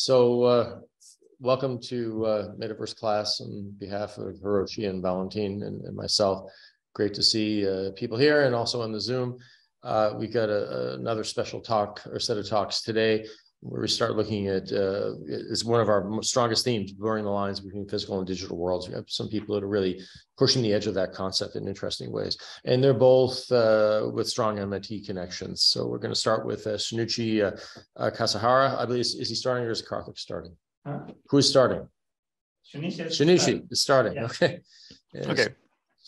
So uh, welcome to uh, Metaverse class on behalf of Hiroshi and Valentin and, and myself. Great to see uh, people here and also on the Zoom. Uh, we got a, another special talk or set of talks today where we start looking at uh, is one of our strongest themes, blurring the lines between physical and digital worlds. We have some people that are really pushing the edge of that concept in interesting ways, and they're both uh, with strong MIT connections. So we're going to start with uh, Shunichi uh, uh, Kasahara. I believe is, is, he starting or is Karthik starting? Huh? Who's starting? Shunichi. Shunichi is starting. Yeah. Okay. okay.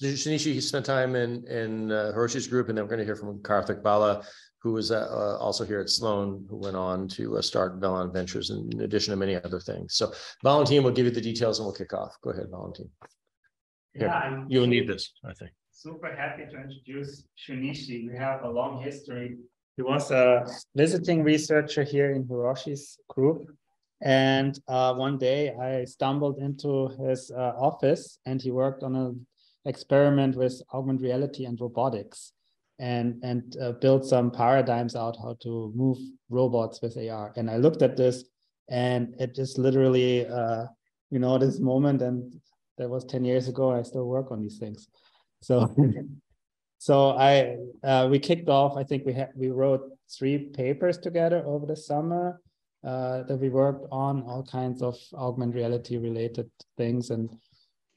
Shunichi he spent time in in uh, Hiroshi's group, and then we're going to hear from Karthik Bala, who was uh, uh, also here at Sloan, who went on to uh, start Velan Ventures in addition to many other things. So Valentin will give you the details and we'll kick off. Go ahead, Valentin. Here, yeah, you'll need this, I think. Super happy to introduce Shunichi. We have a long history. He was a visiting researcher here in Hiroshi's group. And uh, one day I stumbled into his uh, office and he worked on an experiment with augmented reality and robotics and and uh, build some paradigms out how to move robots with AR. And I looked at this, and it just literally, uh, you know, this moment, and that was ten years ago. I still work on these things, so. so I uh, we kicked off. I think we had we wrote three papers together over the summer uh, that we worked on all kinds of augmented reality related things and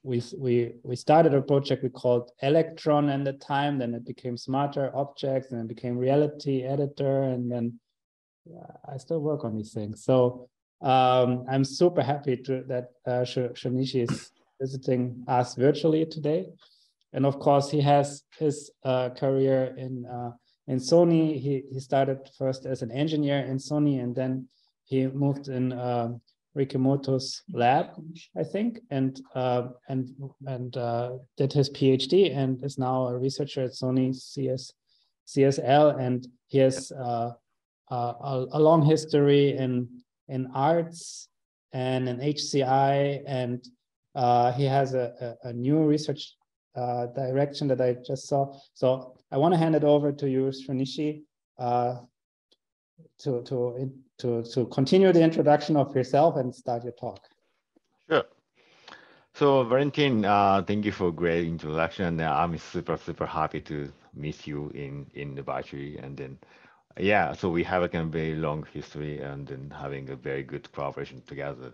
we we we started a project we called Electron at the time. Then it became Smarter Objects, and it became Reality Editor, and then I still work on these things. So um, I'm super happy to, that uh, is visiting us virtually today, and of course he has his uh, career in uh, in Sony. He he started first as an engineer in Sony, and then he moved in. Uh, Rekimoto's lab, I think, and uh, and and uh, did his PhD and is now a researcher at Sony CS, CSL, and he has uh, a, a, long history in in arts and in HCI, and uh, he has a, a, a new research uh, direction that I just saw. So I want to hand it over to you, Shunichi, uh, to to to, to continue the introduction of yourself and start your talk. Sure. So Valentin, uh, thank you for a great introduction. Uh, I'm super, super happy to meet you in, in the battery. And then, yeah, so we have a kind of very long history and then having a very good cooperation together.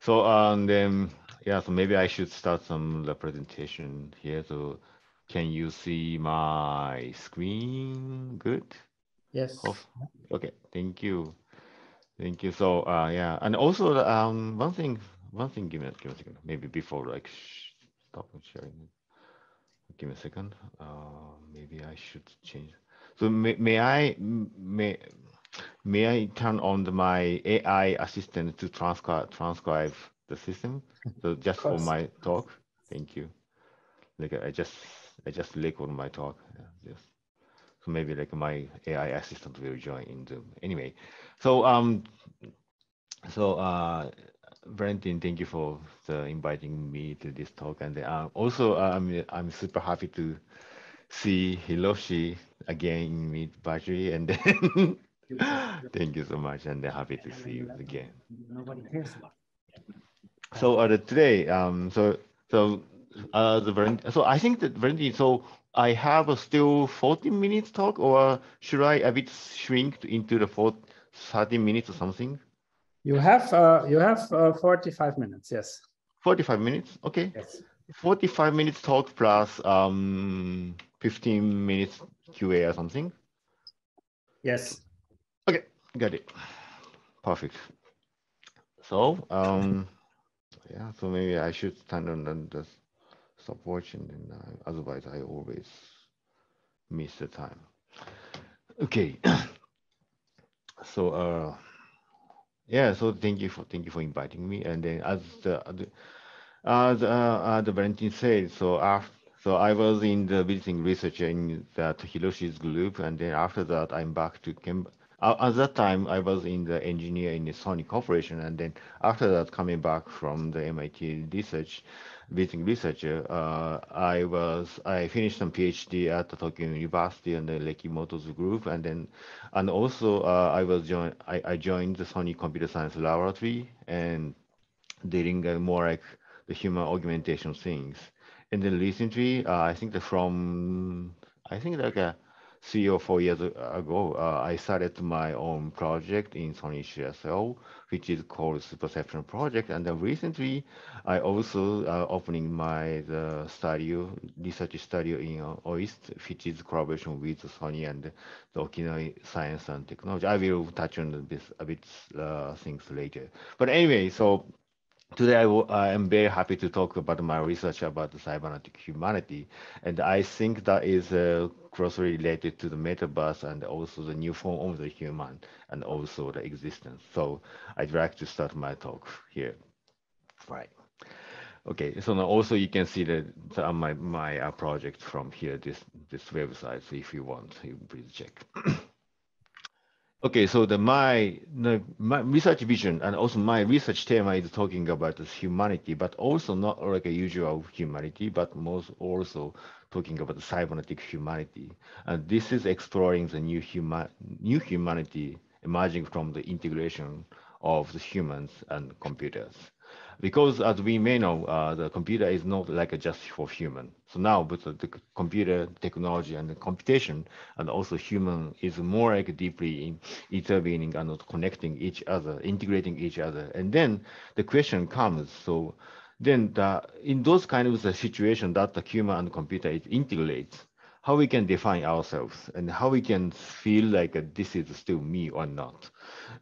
So um, then, yeah, so maybe I should start some the presentation here. So can you see my screen good? Yes. Oh, okay, thank you. Thank you. So uh, yeah, and also um, one thing, one thing. Give me, give me a second. Maybe before like stop sharing. Give me a second. Uh, maybe I should change. So may, may I may may I turn on the, my AI assistant to transcribe transcribe the system? So just for my talk. Thank you. Like I just I just record my talk. Yeah, just so maybe like my AI assistant will join in Zoom. Anyway, so um, so uh, Valentin, thank you for the inviting me to this talk, and uh, also uh, I'm I'm super happy to see Hiroshi again in Meet Battery, and then thank you so much, and happy to see you again. Nobody cares about. So uh, today, um, so so uh, the so I think that Valentin, so I have a still 14 minutes talk, or should I a bit shrink into the 40, 30 minutes or something? You have uh, you have uh, 45 minutes, yes. 45 minutes, okay. Yes. 45 minutes talk plus um 15 minutes QA or something. Yes. Okay, got it. Perfect. So um yeah, so maybe I should stand on the stop watching and uh, otherwise I always miss the time. Okay. so uh yeah so thank you for thank you for inviting me. And then as the uh, the, uh, the Valentin said so after so I was in the visiting research in that Hiroshi's group. And then after that I'm back to Cam at that time, I was in the engineer in the Sony Corporation, and then after that, coming back from the MIT research, visiting researcher, uh, I was I finished some PhD at the Tokyo University and the Rekimoto's group, and then and also uh, I was joined I, I joined the Sony Computer Science Laboratory and dealing uh, more like the human augmentation things. And then recently, uh, I think that from I think like a three or four years ago, uh, I started my own project in Sony CSL, which is called Superception Project. And then recently, I also uh, opening my the studio, research studio in uh, OIST, which is collaboration with Sony and the Okinawa Science and Technology. I will touch on this a bit uh, things later. But anyway, so Today, I, am very happy to talk about my research about the cybernetic humanity. And I think that is uh, closely related to the metaverse and also the new form of the human and also the existence. So I'd like to start my talk here. Right. Okay, so now also you can see the my, my uh, project from here, this, this website. So if you want, you please check. Okay, so the my, the, my research vision and also my research theme is talking about this humanity, but also not like a usual humanity, but most also talking about the cybernetic humanity. And this is exploring the new human new humanity emerging from the integration of the humans and computers because as we may know, uh, the computer is not like just for human. So now with the, the, computer technology and the computation and also human is more like deeply in intervening and connecting each other, integrating each other. And then the question comes, so then the, in those kind of the situation that the human and computer is integrates, how we can define ourselves and how we can feel like uh, this is still me or not.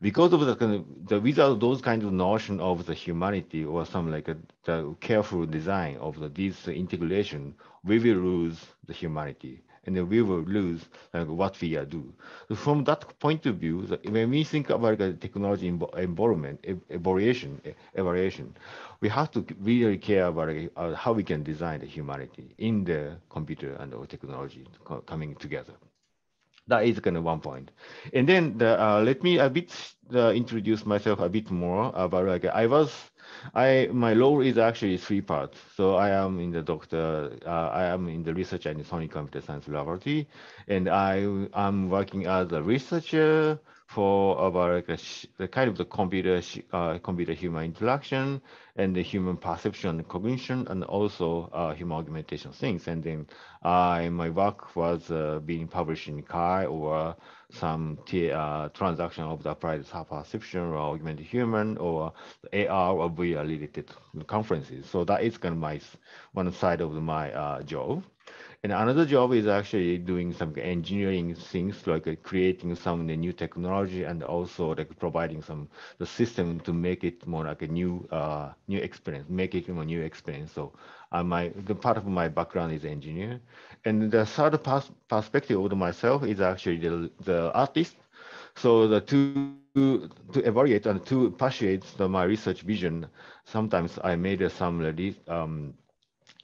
Because of the, kind the without those kinds of notion of the humanity or some like a, uh, the careful design of the, this integration, we will lose the humanity and we will lose like, what we are do. So from that point of view, when we think about the technology environment, evaluation, evaluation, we have to really care about uh, how we can design the humanity in the computer and the technology coming together. That is kind of one point. And then the, uh, let me a bit uh, introduce myself a bit more about like I was I my role is actually three parts. So I am in the doctor, uh, I am in the research and Sony Computer Science Laboratory, and I am working as a researcher for about like the kind of the computer uh, computer human interaction and the human perception and cognition and also uh, human augmentation things. And then uh, my work was uh, being published in CHI or some uh, transaction of the applied perception or augmented human or AR or VR related conferences. So that is kind of my one side of my uh, job. And another job is actually doing some engineering things like uh, creating some new technology and also like providing some the system to make it more like a new uh, new experience, make it a new experience. So uh, my the part of my background is engineer, and the third pers perspective of myself is actually the, the artist. So the two to evaluate and to pursue the, my research vision, sometimes I made some um,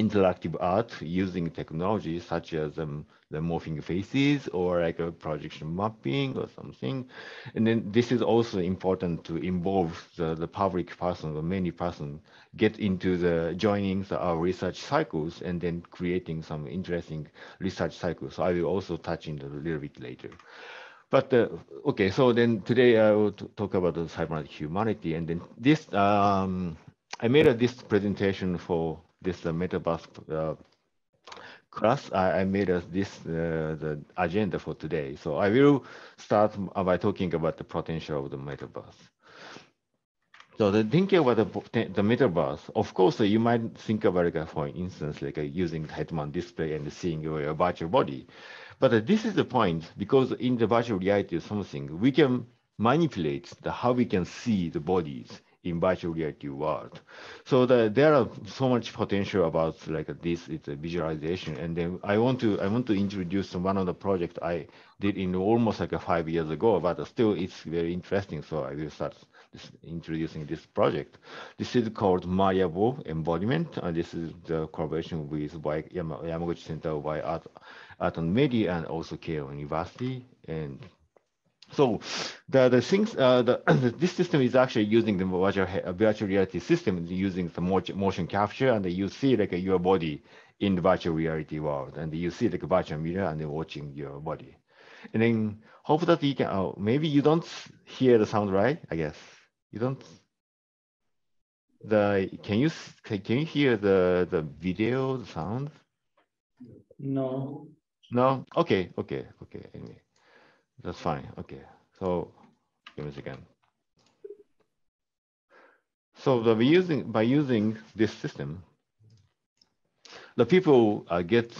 interactive art using technology such as um, the morphing faces or like a projection mapping or something. And then this is also important to involve the, the public person or many person get into the joining the, our research cycles and then creating some interesting research cycles. So I will also touch in a little bit later. But uh, okay, so then today I will talk about the cybernetic humanity, and then this um, I made a, this presentation for this uh, metaverse uh, class, I, I made this uh, the agenda for today. So I will start by talking about the potential of the metaverse. So the thinking about the, the metaverse, of course, uh, you might think about it, for instance, like uh, using head-mount display and seeing your virtual body. But uh, this is the point, because in the virtual reality or something, we can manipulate the, how we can see the bodies in virtual reality world. So the, there are so much potential about like this, it's a visualization. And then I want to I want to introduce one of the project I did in almost like a five years ago, but still it's very interesting. So I will start this, introducing this project. This is called Malleable embodiment, and this is the collaboration with y, Yamaguchi Center by Art, Art and Media and also Keio University. And So the the things uh, the this system is actually using the virtual virtual reality system using the motion capture, and you see like your body in the virtual reality world, and you see like a virtual mirror and watching your body, and then hope that you can. Oh, maybe you don't hear the sound, right? I guess you don't. The can you can you hear the the video the sound? No. No. Okay. Okay. Okay. Anyway. That's fine. Okay. So give me a second. So the, using by using this system, the people uh, get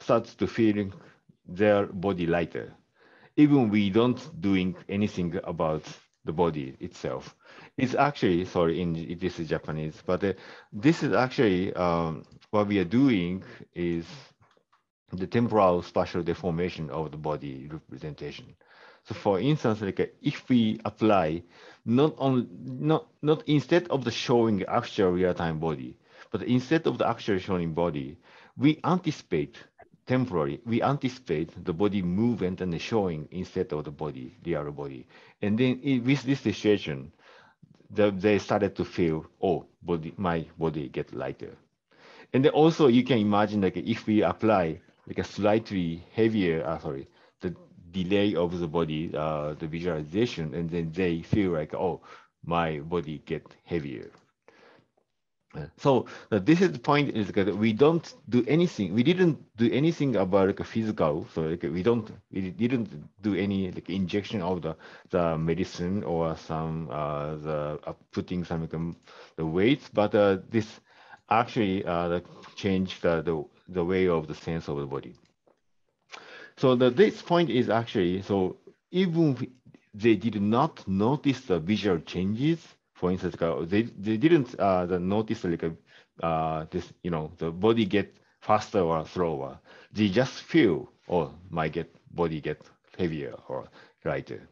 starts to feeling their body lighter, even we don't doing anything about the body itself. It's actually sorry in this is Japanese, but uh, this is actually um, what we are doing is the temporal spatial deformation of the body representation. So for instance, like if we apply not on not not instead of the showing actual real-time body, but instead of the actual showing body, we anticipate temporary, we anticipate the body movement and the showing instead of the body, the other body. And then with this situation, the, they started to feel, oh, body, my body get lighter. And then also you can imagine like if we apply like a slightly heavier, uh, sorry, the delay of the body, uh, the visualization, and then they feel like, oh, my body get heavier. Uh, so uh, this is the point is that we don't do anything. We didn't do anything about like physical. So like we don't we didn't do any like injection of the the medicine or some uh, the uh, putting some like, um, the weights. But uh, this actually uh, change the, the the way of the sense of the body. So the, this point is actually, so even they did not notice the visual changes, for instance, they, they didn't uh, notice like a, uh, this, you know, the body get faster or slower. They just feel, oh, my get body get heavier or lighter.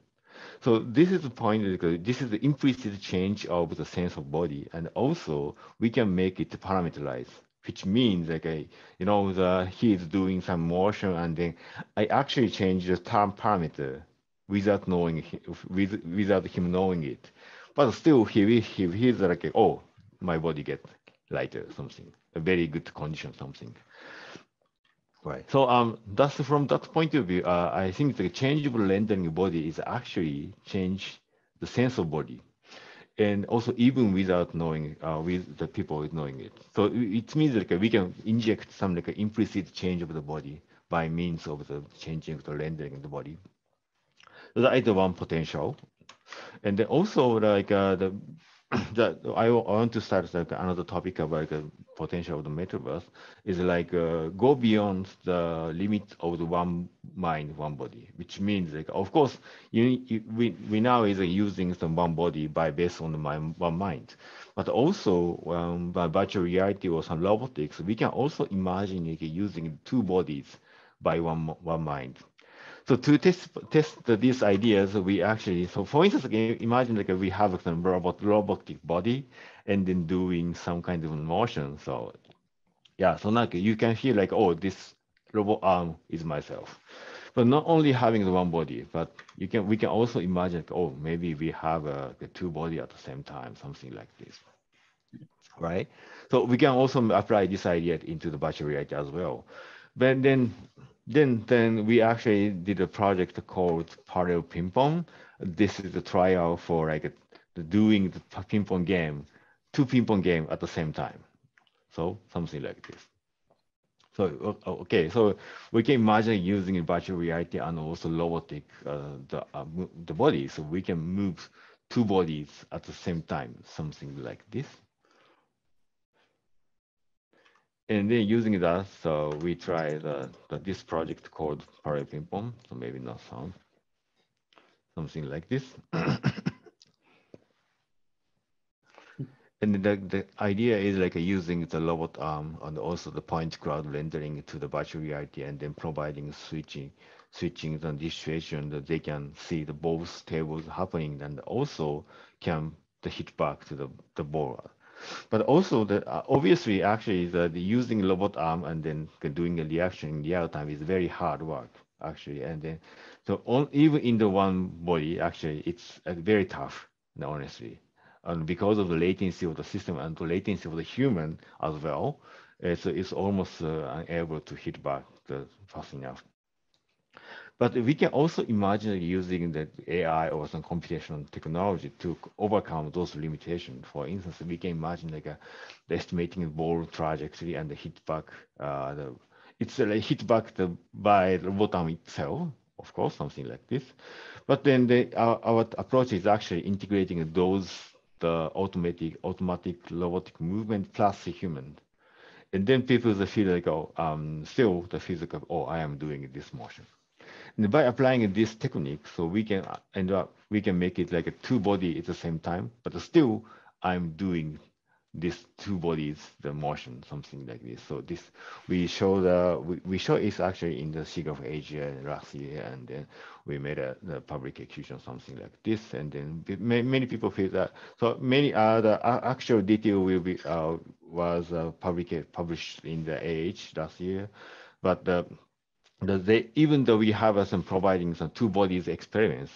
So this is the point because this is the implicit change of the sense of body, and also we can make it parameterized which means like a, you know the he is doing some motion and then I actually change the term parameter without knowing with, without him knowing it, but still he he he's like oh my body get lighter something a very good condition something. Right. So um, that's from that point of view. Uh, I think the changeable rendering body is actually change the sense of body and also even without knowing uh, with the people knowing it. So it means like we can inject some like implicit change of the body by means of the changing the rendering of the body. That is one potential. And then also like uh, the that I, want to start like another topic about like, potential of the metaverse is like uh, go beyond the limit of the one mind, one body, which means like of course you, you we we now is using some one body by based on the mind, one mind, but also um, by virtual reality or some robotics, we can also imagine like, using two bodies by one one mind. So to test test these ideas, we actually so for instance, imagine like we have some robot robotic body and then doing some kind of motion. So yeah, so like you can feel like oh this robot arm is myself. But not only having the one body, but you can we can also imagine oh maybe we have uh, a, a two body at the same time, something like this, right? So we can also apply this idea into the virtual reality as well. But then then then we actually did a project called Parallel Ping Pong. This is a trial for like a, doing the ping pong game, two ping pong game at the same time. So something like this. So okay, so we can imagine using virtual reality and also robotic uh, the uh, the body, so we can move two bodies at the same time, something like this. And then using that, so we try the, the this project called Parallel Ping Pong, so maybe not sound, something like this. and the, the idea is like using the robot arm and also the point cloud rendering to the virtual reality and then providing switching switching the situation that they can see the both tables happening and also can the hit back to the, the ball but also, the uh, obviously, actually, the, the, using robot arm and then doing a reaction in real time is very hard work. actually. And then, so on, even in the one body, actually, it's uh, very tough, honestly. And because of the latency of the system and the latency of the human as well, it's, it's almost uh, unable to hit back the fast enough. But we can also imagine using the AI or some computational technology to overcome those limitations. For instance, we can imagine like a, the estimating ball trajectory and the hit back. Uh, the, it's uh, like hit back the, by the bottom itself, of course, something like this. But then the, our, our approach is actually integrating those the automatic automatic robotic movement plus the human. And then people feel like, oh, um, still the physical, oh, I am doing this motion. And by applying this technique, so we can end up, we can make it like a two body at the same time, but still I'm doing these two bodies, the motion, something like this. So this, we show the, we, we show it's actually in the SIGGRAPH Asia last year, and then we made a public execution, something like this, and then many people feel that. So many other actual detail will be uh, was uh, public, published in the AH last year, but the they, even though we have uh, some providing some two bodies experience,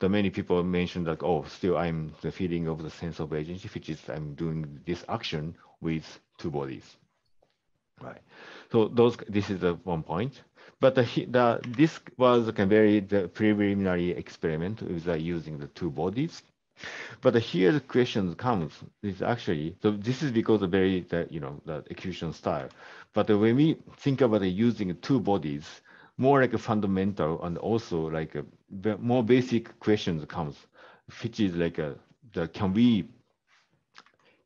the many people mentioned like, oh, still I'm the feeling of the sense of agency, which is I'm doing this action with two bodies, right? So those, this is the one point. But the, the this was a very the preliminary experiment with uh, using the two bodies. But here the question comes is actually so this is because of very the you know the execution style. But when we think about using two bodies, more like a fundamental and also like a more basic questions comes, which is like a the can we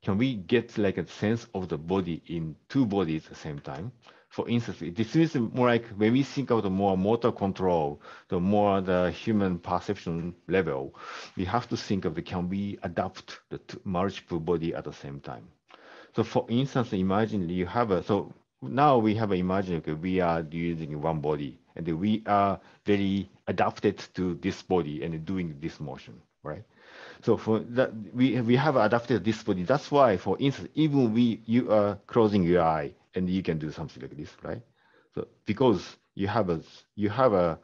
can we get like a sense of the body in two bodies at the same time? For instance, this is more like when we think of the more motor control, the more the human perception level, we have to think of the can we adapt the multiple body at the same time. So for instance, imagine you have a, so now we have imagined okay, we are using one body and we are very adapted to this body and doing this motion, right? So for that, we we have adapted this body. That's why, for instance, even we you are closing your eye and you can do something like this, right? So because you have a you have a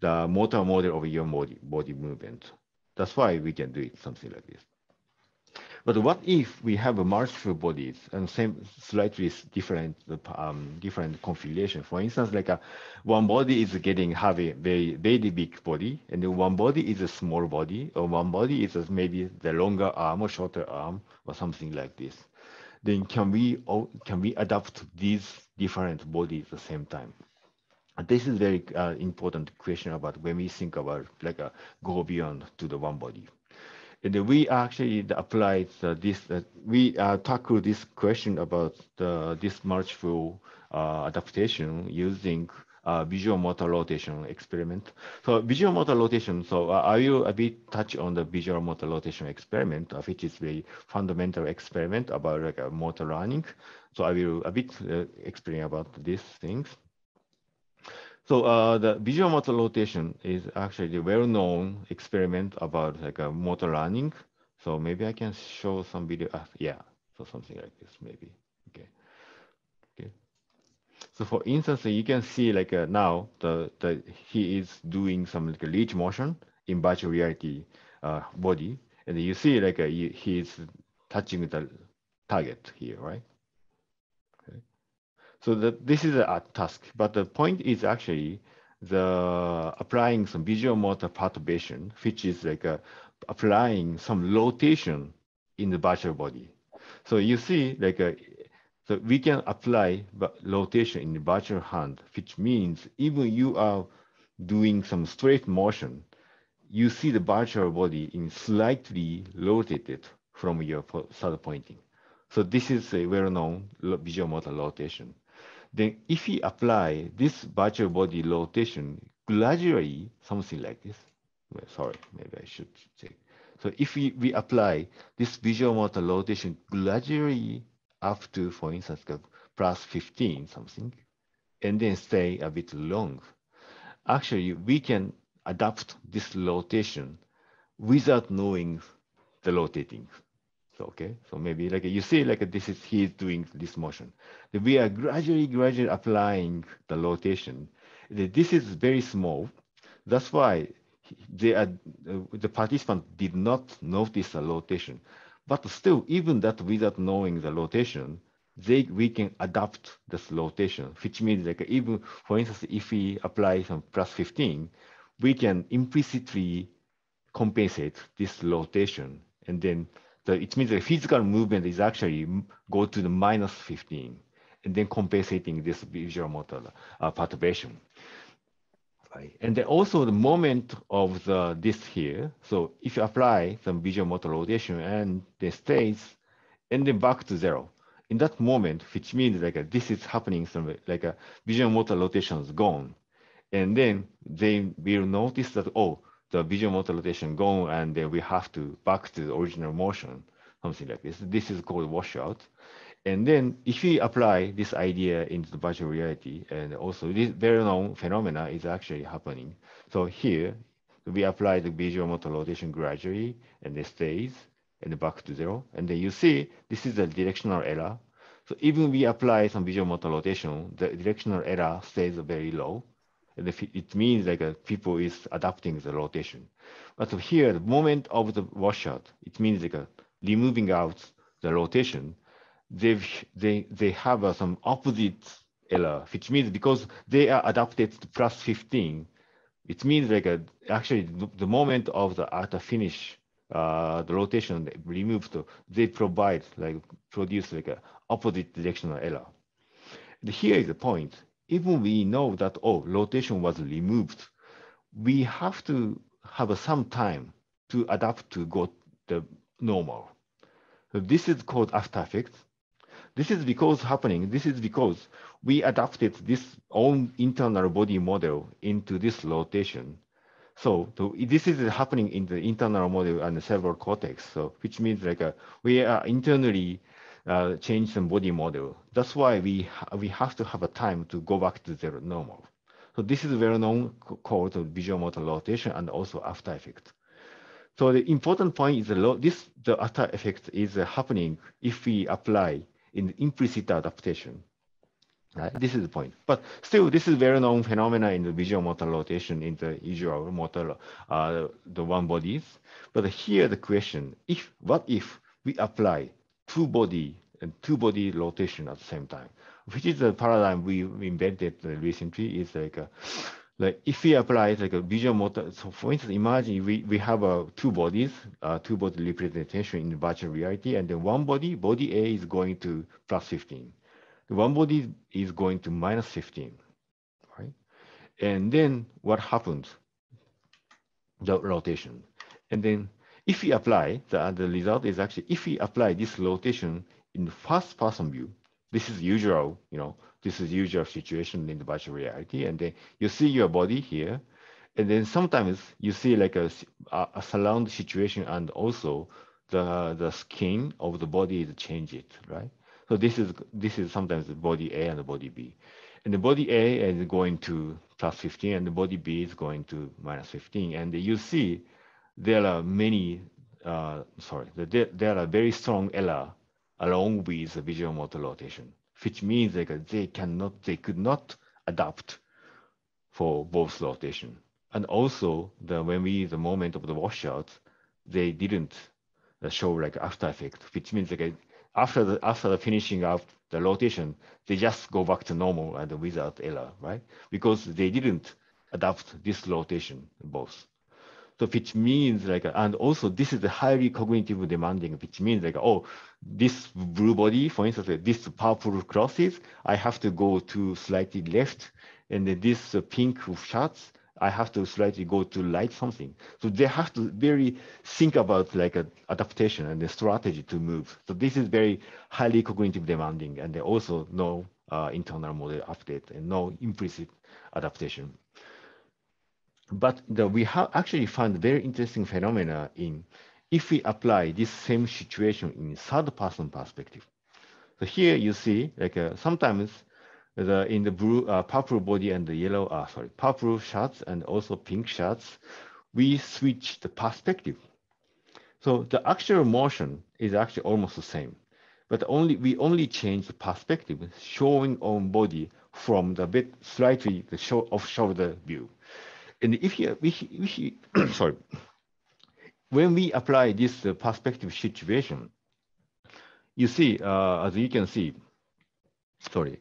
the motor model of your body body movement. That's why we can do it something like this. But what if we have multiple bodies and same slightly different um, different configuration? For instance, like a, one body is getting a very very big body, and then one body is a small body, or one body is maybe the longer arm or shorter arm, or something like this. Then can we can we adapt these different bodies at the same time? This is very uh, important question about when we think about like a go beyond to the one body. And we actually applied this, uh, we uh, tackled this question about the, this multiple uh, adaptation using uh, visual motor rotation experiment. So visual motor rotation, so I will a bit touch on the visual motor rotation experiment, which is very fundamental experiment about like motor learning. So I will a bit explain about these things. So uh, the visual motor rotation is actually a well-known experiment about like a motor learning. So maybe I can show some video. Uh, yeah, so something like this maybe. Okay. Okay. So for instance, you can see like uh, now the the he is doing some like a reach motion in virtual reality uh, body, and you see like uh, he is touching the target here, right? So that this is a task, but the point is actually the applying some visual motor perturbation, which is like a, applying some rotation in the virtual body. So you see like a, so we can apply rotation in the virtual hand, which means even you are doing some straight motion, you see the virtual body in slightly rotated from your third pointing. So this is a well-known visual motor rotation. Then if we apply this virtual body rotation gradually, something like this, well, sorry, maybe I should check. So if we, we apply this visual motor rotation gradually up to, for instance, plus 15 something, and then stay a bit long, actually we can adapt this rotation without knowing the rotating. So, okay, so maybe like you see, like this is he's doing this motion. We are gradually, gradually applying the rotation. this is very small. That's why they are, the participant did not notice the rotation. But still, even that without knowing the rotation, they we can adapt this rotation, which means like even for instance, if we apply some plus 15, we can implicitly compensate this rotation, and then the, it means the physical movement is actually go to the minus 15, and then compensating this visual motor uh, perturbation. Right. And then also the moment of the this here. So if you apply some visual motor rotation and then stays, and then back to zero, in that moment, which means like a, this is happening, somewhere, like a visual motor rotation is gone, and then they will notice that oh, the visual motor rotation gone, and then we have to back to the original motion, something like this. This is called washout. And then if we apply this idea into the virtual reality, and also this very known phenomena is actually happening. So here, we apply the visual motor rotation gradually, and it stays, and back to zero. And then you see this is a directional error. So even we apply some visual motor rotation, the directional error stays very low. It means like a people is adapting the rotation. But here, the moment of the washout, it means like a removing out the rotation, they've, they, they have uh, some opposite error, which means because they are adapted to plus 15, it means like a, actually the, moment of the the finish uh, the rotation removed, they provide like produce like a opposite directional error. And here is the point. Even we know that oh rotation was removed, we have to have some time to adapt to go the normal. This is called after effects. This is because happening. This is because we adapted this own internal body model into this rotation so, so this is happening in the internal model and the cerebral cortex. So which means like uh, we are internally uh, change some body model. That's why we we have to have a time to go back to the normal. So this is very known called visual motor rotation and also after effect. So the important point is the this the after effect is uh, happening if we apply in implicit adaptation. Right? This is the point. But still, this is very known phenomena in the visual motor rotation in the usual motor, uh, the one bodies. But here the question, if what if we apply two body and two body rotation at the same time, which is the paradigm we invented recently is like a, like if we apply like a visual motor, so for instance, imagine we, we have uh, two bodies, uh, two body representation in virtual reality, and then one body, body A is going to plus 15 the one body is going to minus 15, right? And then what happens? The rotation. And then if we apply, the, uh, the result is actually, if we apply this rotation in the first person view, this is usual, you know, this is usual situation in the virtual reality. And then you see your body here. And then sometimes you see like a, a, a surround situation and also the, the skin of the body is changed, right? So this is this is sometimes the body A and the body B. And the body A is going to plus 15 and the body B is going to minus 15. And you see there are many, uh, sorry, there, there are very strong error along with the visual motor rotation, which means that they cannot, they could not adapt for both rotation. And also the when we the moment of the washout, they didn't show like after effect, which means like after the after the finishing of the rotation, they just go back to normal and without error, right? Because they didn't adapt this rotation both. So which means like, and also this is a highly cognitive demanding, which means like, oh, this blue body, for instance, this purple crosses, I have to go to slightly left, and this pink shots, I have to slightly go to light something. So they have to very think about like an adaptation and the strategy to move. So this is very highly cognitive demanding and they also no uh, internal model update and no implicit adaptation. But the, we have actually found very interesting phenomena in if we apply this same situation in third person perspective. So here you see like uh, sometimes the in the blue uh, purple body and the yellow uh, sorry purple shots and also pink shots we switch the perspective so the actual motion is actually almost the same but only we only change the perspective showing on body from the bit slightly the show of shoulder view. And if you, if, you sorry, when we apply this uh, perspective situation, you see, uh, as you can see, sorry,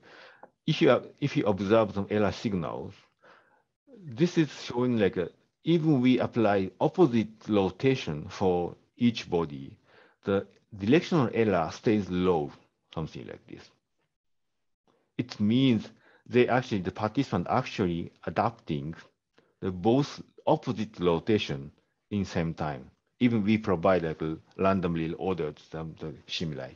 if you if you observe some error signals, this is showing like a, even we apply opposite rotation for each body, the directional error stays low, something like this. It means they actually the participant actually adapting the both opposite rotation in same time. Even we provide like randomly ordered some stimuli.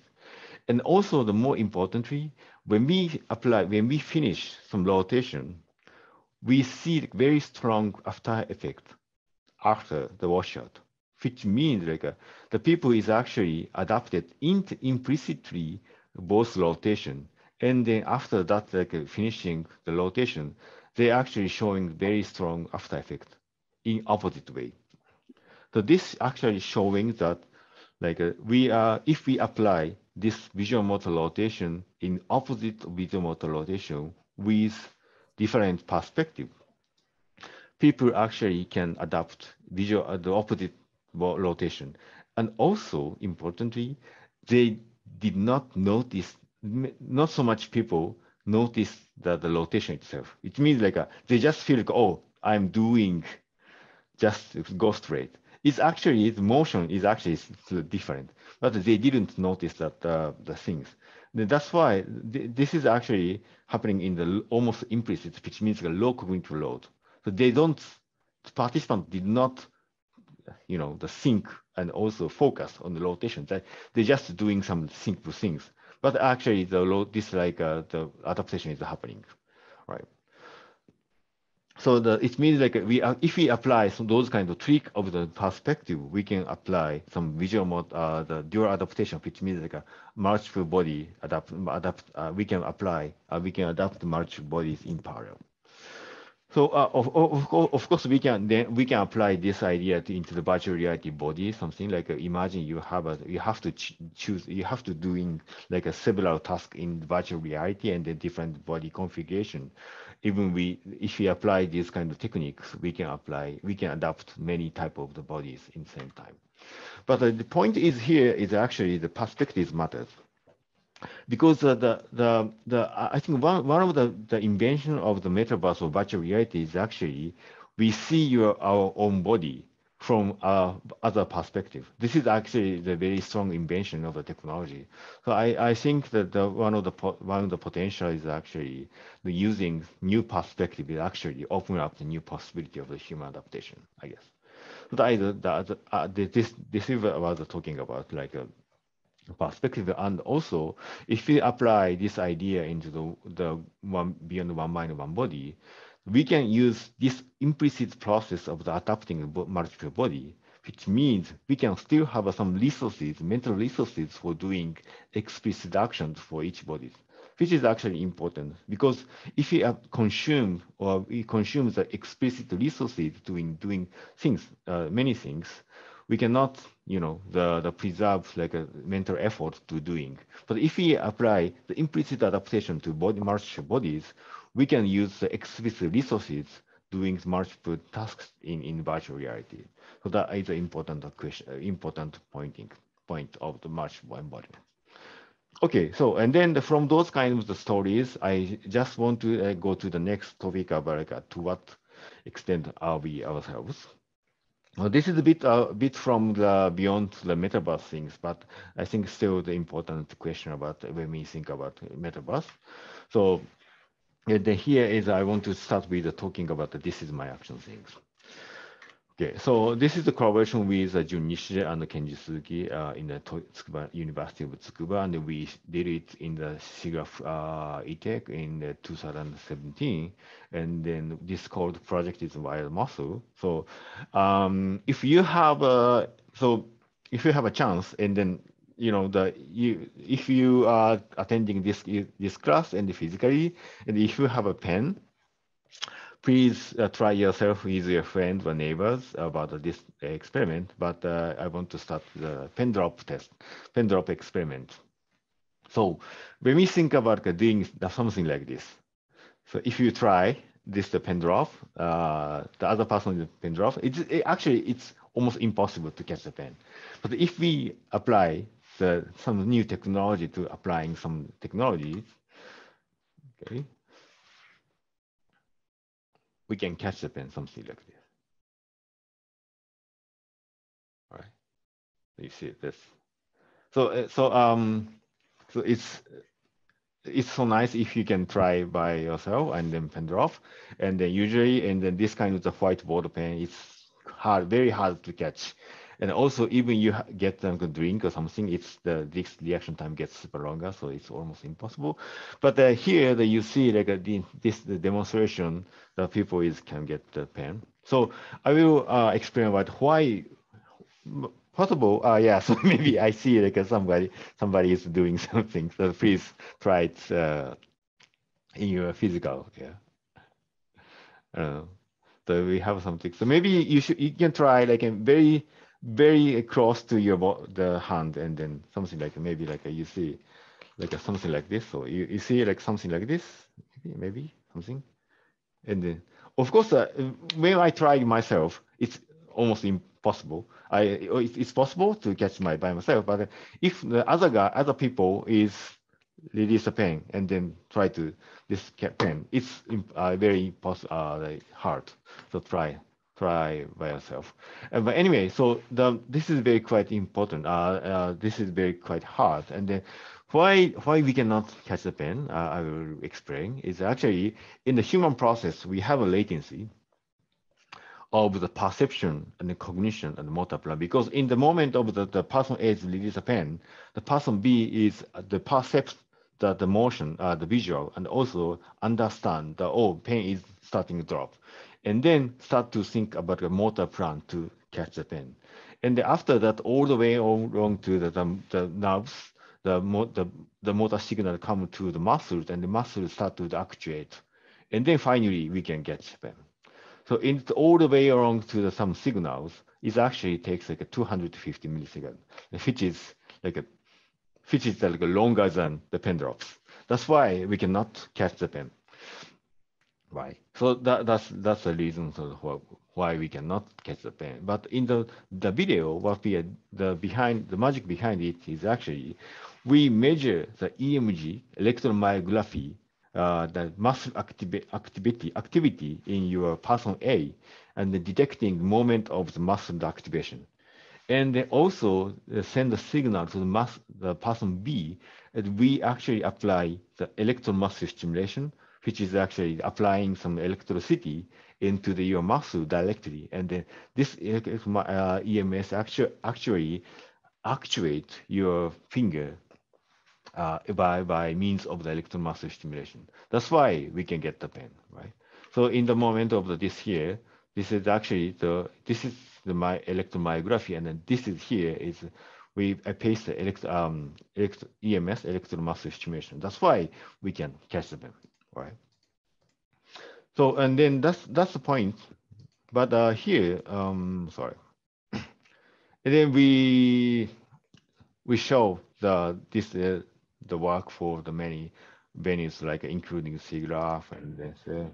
And also the more importantly, when we apply, when we finish some rotation, we see very strong after effect after the washout, which means like uh, the people is actually adapted in implicitly both rotation. And then after that, like uh, finishing the rotation, they actually showing very strong after effect in opposite way. So this actually showing that like uh, we are, if we apply this visual motor rotation in opposite visual motor rotation with different perspective, people actually can adapt visual uh, the opposite rotation. And also importantly, they did not notice, not so much people notice that the rotation itself. It means like a, uh, they just feel like, oh, I'm doing just go straight. It's actually, the motion is actually different, but they didn't notice that uh, the things. That's why th this is actually happening in the almost implicit, which means a low cognitive load. So they don't, the participant did not, you know, the think and also focus on the rotation. That they're just doing some simple things. But actually, the load, this like uh, the adaptation is happening, right? So the, it means like we are, if we apply some those kind of trick of the perspective, we can apply some visual mode, uh, the dual adaptation, which means like a multiple body adapt, adapt. Uh, we can apply, uh, we can adapt multiple bodies in parallel. So uh, of, of, of course we can then we can apply this idea to, into the virtual reality body. Something like uh, imagine you have a you have to ch choose you have to doing like a several task in virtual reality and the different body configuration even we if we apply these kind of techniques, we can apply we can adapt many type of the bodies in same time. But uh, the point is here is actually the perspective matters because uh, the the the I think one one of the the invention of the metaverse or virtual reality is actually we see your our own body from uh, other perspective. This is actually the very strong invention of the technology. So I, I think that the, one of the one of the potential is actually the using new perspective is actually open up the new possibility of the human adaptation. I guess. So that is the, uh, this this is what I was talking about like a perspective. And also if we apply this idea into the the one beyond one mind one body we can use this implicit process of the adapting multiple body, which means we can still have some resources, mental resources for doing explicit actions for each body, which is actually important. Because if we consume or we consume the explicit resources doing doing things, uh, many things, we cannot, you know, the, the preserve like a mental effort to doing. But if we apply the implicit adaptation to body multiple bodies, we can use the explicit resources doing multiple tasks in, in virtual reality. So that is an important question, important pointing point of the multiple embodiment. Okay, so and then the, from those kinds of stories, I just want to uh, go to the next topic about like, uh, to what extent are we ourselves. Well, this is a bit a uh, bit from the beyond the metaverse things, but I think still the important question about when we think about metaverse. So then here is I want to start with talking about the, this is my action things. Okay, so this is the collaboration with uh, Jun Nishida and Kenji Suzuki uh, in the Tsukuba University of Tsukuba, and we did it in the SIGGRAPH uh, E-Tech in 2017. And then this called project is Wired Muscle. So um, if you have a, so if you have a chance and then you know the you if you are attending this this class and physically and if you have a pen please uh, try yourself with your friends or neighbors about this experiment but uh, i want to start the pen drop test pen drop experiment so when we think about doing something like this So if you try this the pen drop, uh, the other person the pen drop, it's it, actually it's almost impossible to catch the pen. But if we apply the some new technology to applying some technology, okay, we can catch the pen something like this. All right, you see this. So uh, so um so it's it's so nice if you can try by yourself and then pen drop. And then usually, and then this kind of the whiteboard pen, it's hard, very hard to catch. And also, even you get them a drink or something, it's the this reaction time gets super longer, so it's almost impossible. But uh, here, that you see like a, this the demonstration that people is can get the pen. So I will uh, explain about why possible. Uh, yeah, so maybe I see like somebody somebody is doing something. So please try it uh, in your physical. Yeah. Uh, so we have something. So maybe you should you can try like a very very close to your the hand and then something like maybe like you see like something like this. So you, you see like something like this maybe maybe something and then of course uh, when I try myself it's almost impossible I it's possible to catch my by myself, but if the other guy, other people is release a pen and then try to this pen, it's uh, very uh, hard. to try try by yourself. Uh, but anyway, so the this is very quite important. Uh, uh, this is very quite hard, and then why why we cannot catch the pen? Uh, I will explain. Is actually in the human process we have a latency of the perception and the cognition and the motor plan. Because in the moment of the, the person A is release a pen, the person B is the percept the, the motion, uh, the visual, and also understand that, oh, pen is starting to drop. And then start to think about the motor plan to catch the pen. And after that, all the way along to the, the, the nerves, the, the, the motor signal come to the muscles and the muscles start to actuate. And then finally, we can catch the pen. So it's all the way along to the, some signals, it actually takes like a 250 milliseconds, which is like a which is like longer than the pen drops. That's why we cannot catch the pen. Right. So that, that's that's the reason for why we cannot catch the pen. But in the the video, what we the behind the magic behind it is actually we measure the EMG electromyography uh, the muscle activi activity activity in your person A and detecting moment of the muscle activation. And they also uh, send a signal to the, mus the person B that we actually apply the electromuscle stimulation, which is actually applying some electricity into the, your muscle directly. And then this uh, EMS actually, actually actuate your finger uh, by, by means of the electromuscular stimulation. That's why we can get the pain, right? So in the moment of the, this here, this is actually the, this is the my electromyography, and then this is here is we I paste the elect, um, elect, EMS, electromuscular stimulation. That's why we can catch the pain, right? So, and then that's, that's the point. But uh, here, um, sorry. and then we, we show the, this, uh, the work for the many venues, like including SIGGRAPH and then, so,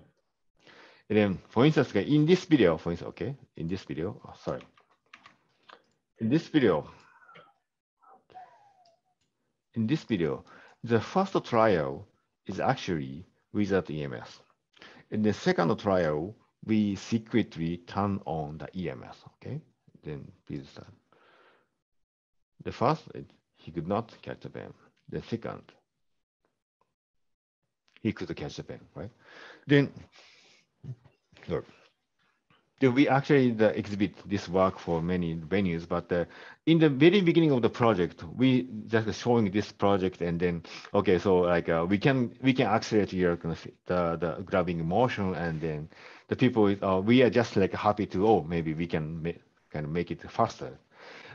and then for instance, in this video, for instance, okay, in this video, oh, sorry, in this video, in this video, the first trial is actually without EMS. In the second trial, we secretly turn on the EMS, okay? Then please start. The first, he could not catch the beam the second, he could catch the pen, right? Then, look, we actually the exhibit this work for many venues, but uh, in the very beginning of the project, we just showing this project and then, okay, so like uh, we can we can accelerate your the, the grabbing motion and then the people, uh, we are just like happy to, oh, maybe we can make, of make it faster.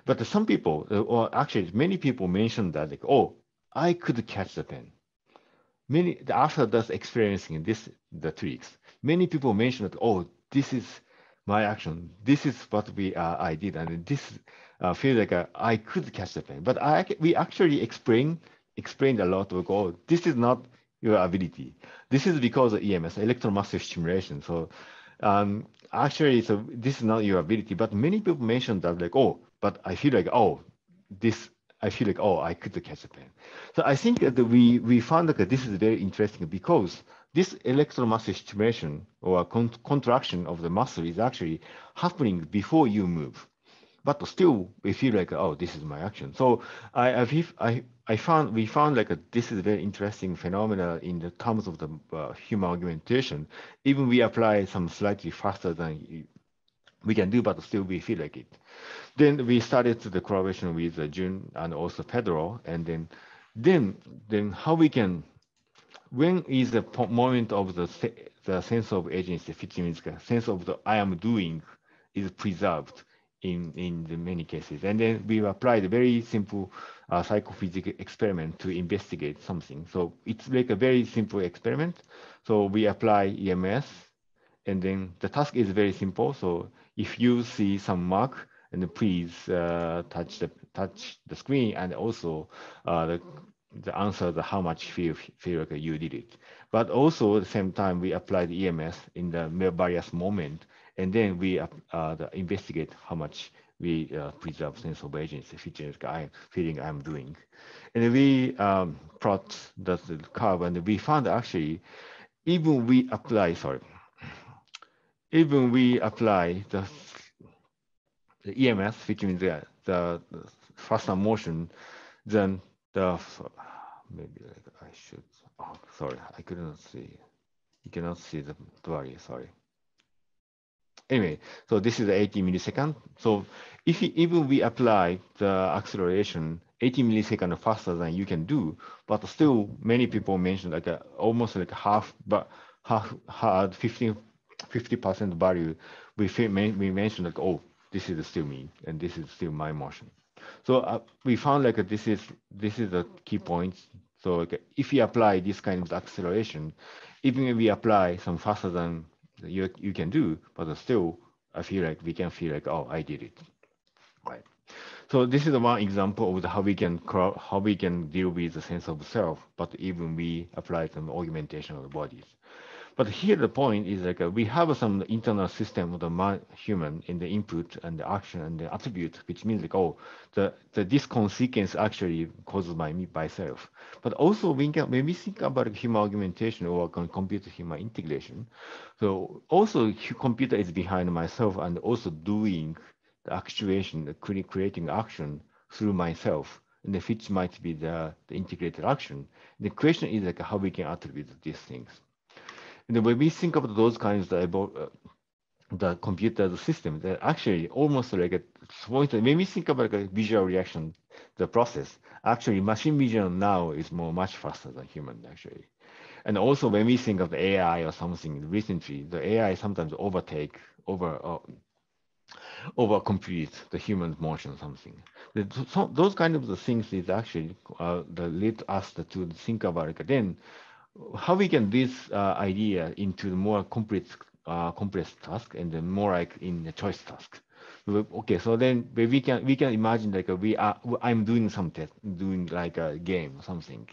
But some people, uh, or actually many people mentioned that like, oh, I could catch the pen. Many after thus experiencing this the tricks, many people mentioned that oh this is my action. This is what we uh, I did, and this uh, feel like uh, I could catch the pen. But I we actually explain explained a lot of oh this is not your ability. This is because of EMS, electromuscle stimulation. So um, actually, so this is not your ability, but many people mentioned that like, oh, but I feel like, oh, this, I feel like, oh, I could catch the pen. So I think that we, we found that this is very interesting because this electromuscle stimulation or con contraction of the muscle is actually happening before you move. But still we feel like oh this is my action. So i i i found we found like a, this is a very interesting phenomena in the terms of the uh, human augmentation. Even we apply some slightly faster than we can do but still we feel like it. Then we started the collaboration with uh, jun and also pedro and then then then how we can when is the moment of the the sense of agency which means sense of the i am doing is preserved in, in the many cases. And then we applied a very simple uh, psychophysical experiment to investigate something. So it's like a very simple experiment. So we apply EMS and then the task is very simple. So if you see some mark, and please uh, touch the touch the screen and also uh, the the answer the how much feel feel like you did it. But also at the same time we apply the EMS in the various moment and then we uh, uh, investigate how much we uh, preserve sense of agency, features I feeling I'm doing. And we um, plot the, the curve and we found actually, even we apply, sorry, even we apply the, the EMS, which means the, the faster motion, then the, maybe like I should, oh, sorry, I couldn't see, you cannot see the value, sorry anyway, so this is 80 millisecond. So if even we apply the acceleration 80 millisecond faster than you can do, but still many people mentioned like a, almost like half, but half, had 15, 50% value. We, we mentioned like, oh, this is still me and this is still my motion. So uh, we found like this is this is the key point. So if we apply this kind of acceleration, even if we apply some faster than you, you can do, but still, I feel like we can feel like, oh, I did it, right? So this is one example of how we can how we can deal with the sense of self, but even we apply some augmentation of the bodies. But here the point is like uh, we have some internal system of the man, human in the input and the action and the attribute, which means like, oh, the, the this consequence actually caused by me by self. But also we can, when we think about human augmentation or computer human integration, so also computer is behind myself and also doing the actuation, the creating action through myself and the which might be the, the integrated action. The question is like how we can attribute these things. When we think about those kinds of uh, the computer system, that actually almost like a when we think about like a visual reaction, the process, actually machine vision now is more much faster than human actually. And also when we think of AI or something recently, the AI sometimes overtake over uh, over compute the human motion something. So those kind of the things is actually uh, the lead us to think about it. How we can this uh, idea into more complex uh, complex task and then more like in the choice task. Okay, so then we can we can imagine like we are I'm doing something, doing like a game or something.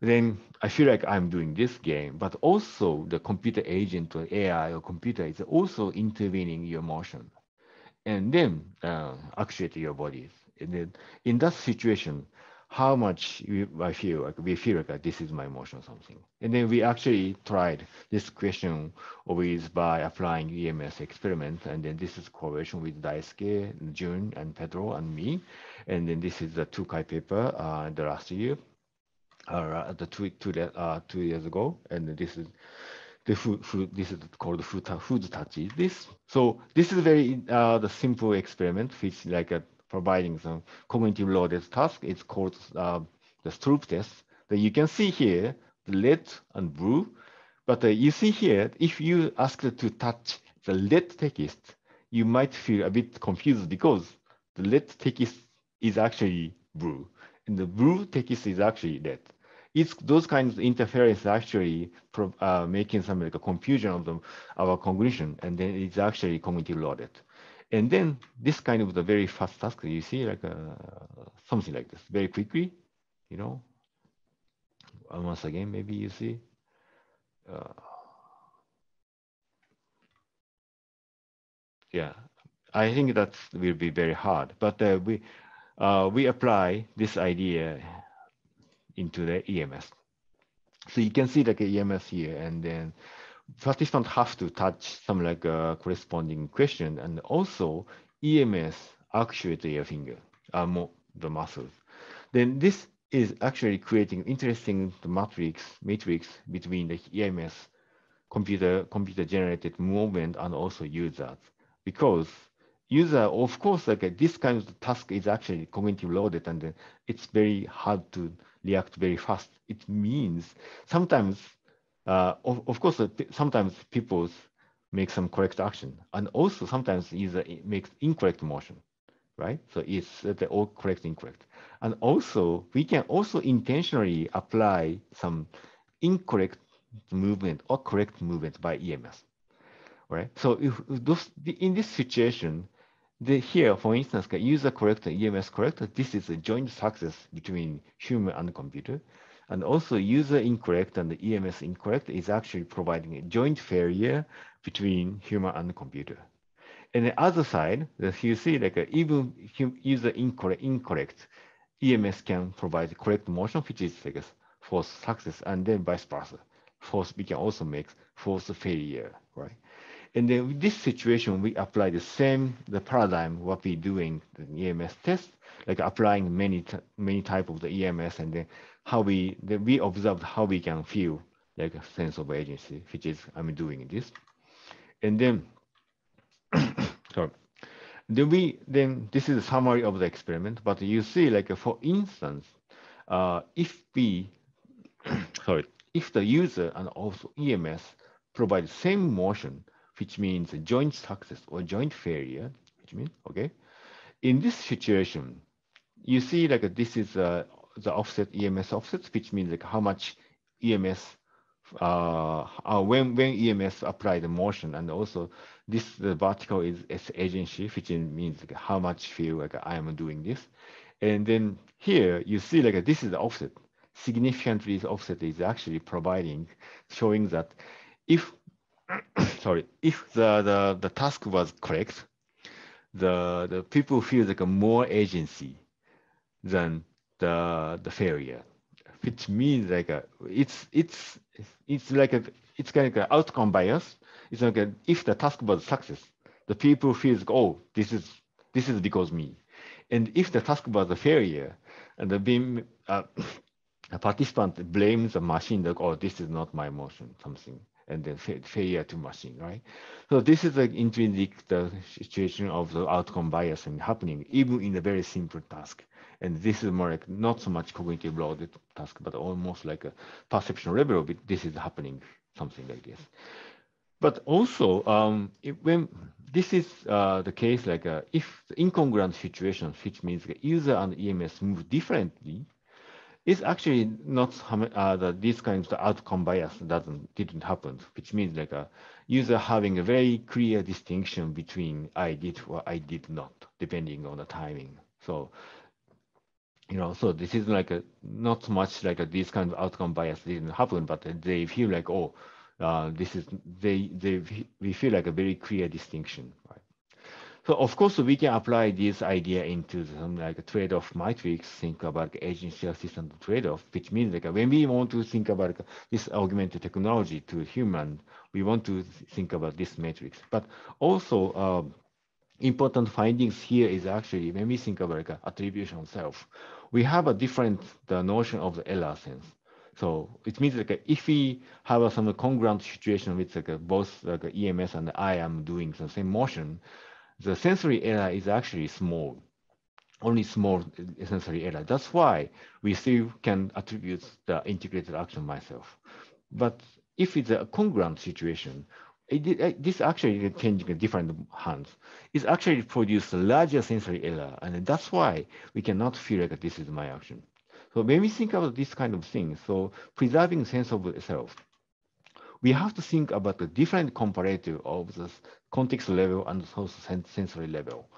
Then I feel like I'm doing this game, but also the computer agent or AI or computer is also intervening your motion, and then uh, actuate your bodies. And then in that situation, how much we, I feel like we feel like this is my emotion or something. And then we actually tried this question with by applying EMS experiment. And then this is correlation with Daisuke, Jun, and Pedro, and me. And then this is the TOCHI paper uh, the last year, uh, the two, two, uh, two years ago. And this is the food, food this is called food, food touches this. So this is very uh, the simple experiment, which like a providing some cognitive loaded task. It's called uh, the Stroop test that you can see here, the red and blue. But uh, you see here, if you ask to touch the red text, you might feel a bit confused because the red text is actually blue and the blue text is actually red. It's those kinds of interference actually uh, making some like a confusion of the, our cognition, and then it's actually cognitive loaded. And then this kind of the very fast task, you see like uh, something like this, very quickly, you know, once again, maybe you see. Uh, yeah, I think that will be very hard, but uh, we uh, we apply this idea into the EMS. So you can see like EMS here, and then participants have to touch some like a corresponding question, and also EMS actuate your finger, uh, more the muscles. Then this is actually creating interesting matrix matrix between the EMS computer computer generated movement and also users because user of course like uh, this kind of task is actually cognitive loaded and uh, it's very hard to react very fast. It means sometimes uh, of, of course sometimes people make some correct action and also sometimes user makes incorrect motion right so it's the all correct incorrect and also we can also intentionally apply some incorrect movement or correct movement by ems right? So if those in this situation, the here, for instance, user corrector, EMS corrector, this is a joint success between human and computer. And also user incorrect and the EMS incorrect is actually providing a joint failure between human and computer. And the other side, as you see, like a, even user incorrect, incorrect, EMS can provide correct motion, which is like a false success, and then vice versa. False, we can also make false failure, right? And then with this situation, we apply the same the paradigm what we doing the EMS test, like applying many many type of the EMS, and then how we we observed how we can feel like a sense of agency, which is I'm doing this, and then sorry. Then we then this is a summary of the experiment, but you see like for instance, uh, if we sorry if the user and also EMS provide same motion which means a joint success or joint failure, which means, okay. In this situation, you see like this is uh, the offset EMS offset, which means like how much EMS, uh, uh, when, when EMS apply the motion and also this the vertical is, is agency, which means like how much feel like I am doing this. And then here you see like this is the offset. Significantly this offset is actually providing, showing that if sorry, if the, the, the task was correct, the, the people feel like a more agency than the, the failure, which means like a, it's, it's, it's like a, it's kind of an outcome bias. It's like a, if the task was success, the people feel like, oh, this is, this is because me. And if the task was a failure, and the beam, uh, a participant blames the machine like, oh, this is not my motion, something and then failure to machine, right? So this is the intrinsic the situation of the outcome bias and happening even in a very simple task. And this is more like not so much cognitive loaded task, but almost like a perception level of it. This is happening, something like this. But also, um, it, when this is uh, the case, like uh, if the incongruent situation, which means the user and EMS move differently, it's actually not uh, the, this kind of outcome bias doesn't didn't happen, which means like a user having a very clear distinction between I did or I did not, depending on the timing. So, you know, so this is like a not much like a, this kind of outcome bias didn't happen, but they feel like oh, uh, this is they they we feel like a very clear distinction, right? So of course, we can apply this idea into some like a trade-off matrix, think about agency assistant trade-off, which means like when we want to think about this augmented technology to human, we want to think about this matrix. But also um, important findings here is actually when we think about like attribution self, we have a different the notion of the error sense. So it means like if we have some congruent situation with like both like EMS and I am doing the same motion, the sensory error is actually small, only small sensory error. That's why we still can attribute the integrated action myself. But if it's a congruent situation, it, uh, this actually changing different hands. It's actually produce a larger sensory error, and that's why we cannot feel like this is my action. So when we think about this kind of thing, so preserving sense of self, we have to think about the different comparative of the context level and sensory level.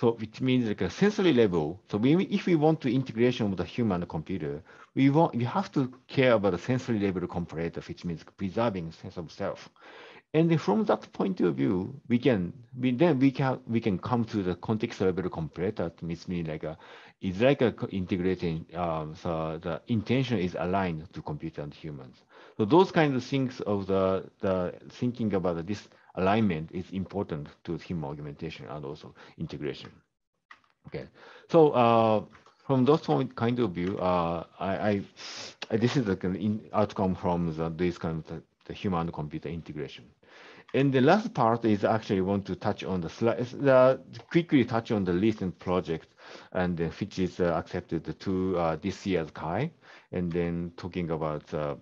So which means like a sensory level. So we, if we want to integration with the human computer, we want we have to care about the sensory level comparator, which means preserving sense of self. And from that point of view, we can we then we can we can come to the context level comparator, which means like a it's like a integrating um, so the intention is aligned to computer and humans. So those kinds of things of the the thinking about this alignment is important to human augmentation and also integration. Okay, so uh, from those kind of view, uh, I, I, this is the outcome from the, this kind of the, the human computer integration. And the last part is actually want to touch on the slide, the, quickly touch on the recent project and which is uh, accepted to uh, this year's CHI, and then talking about uh,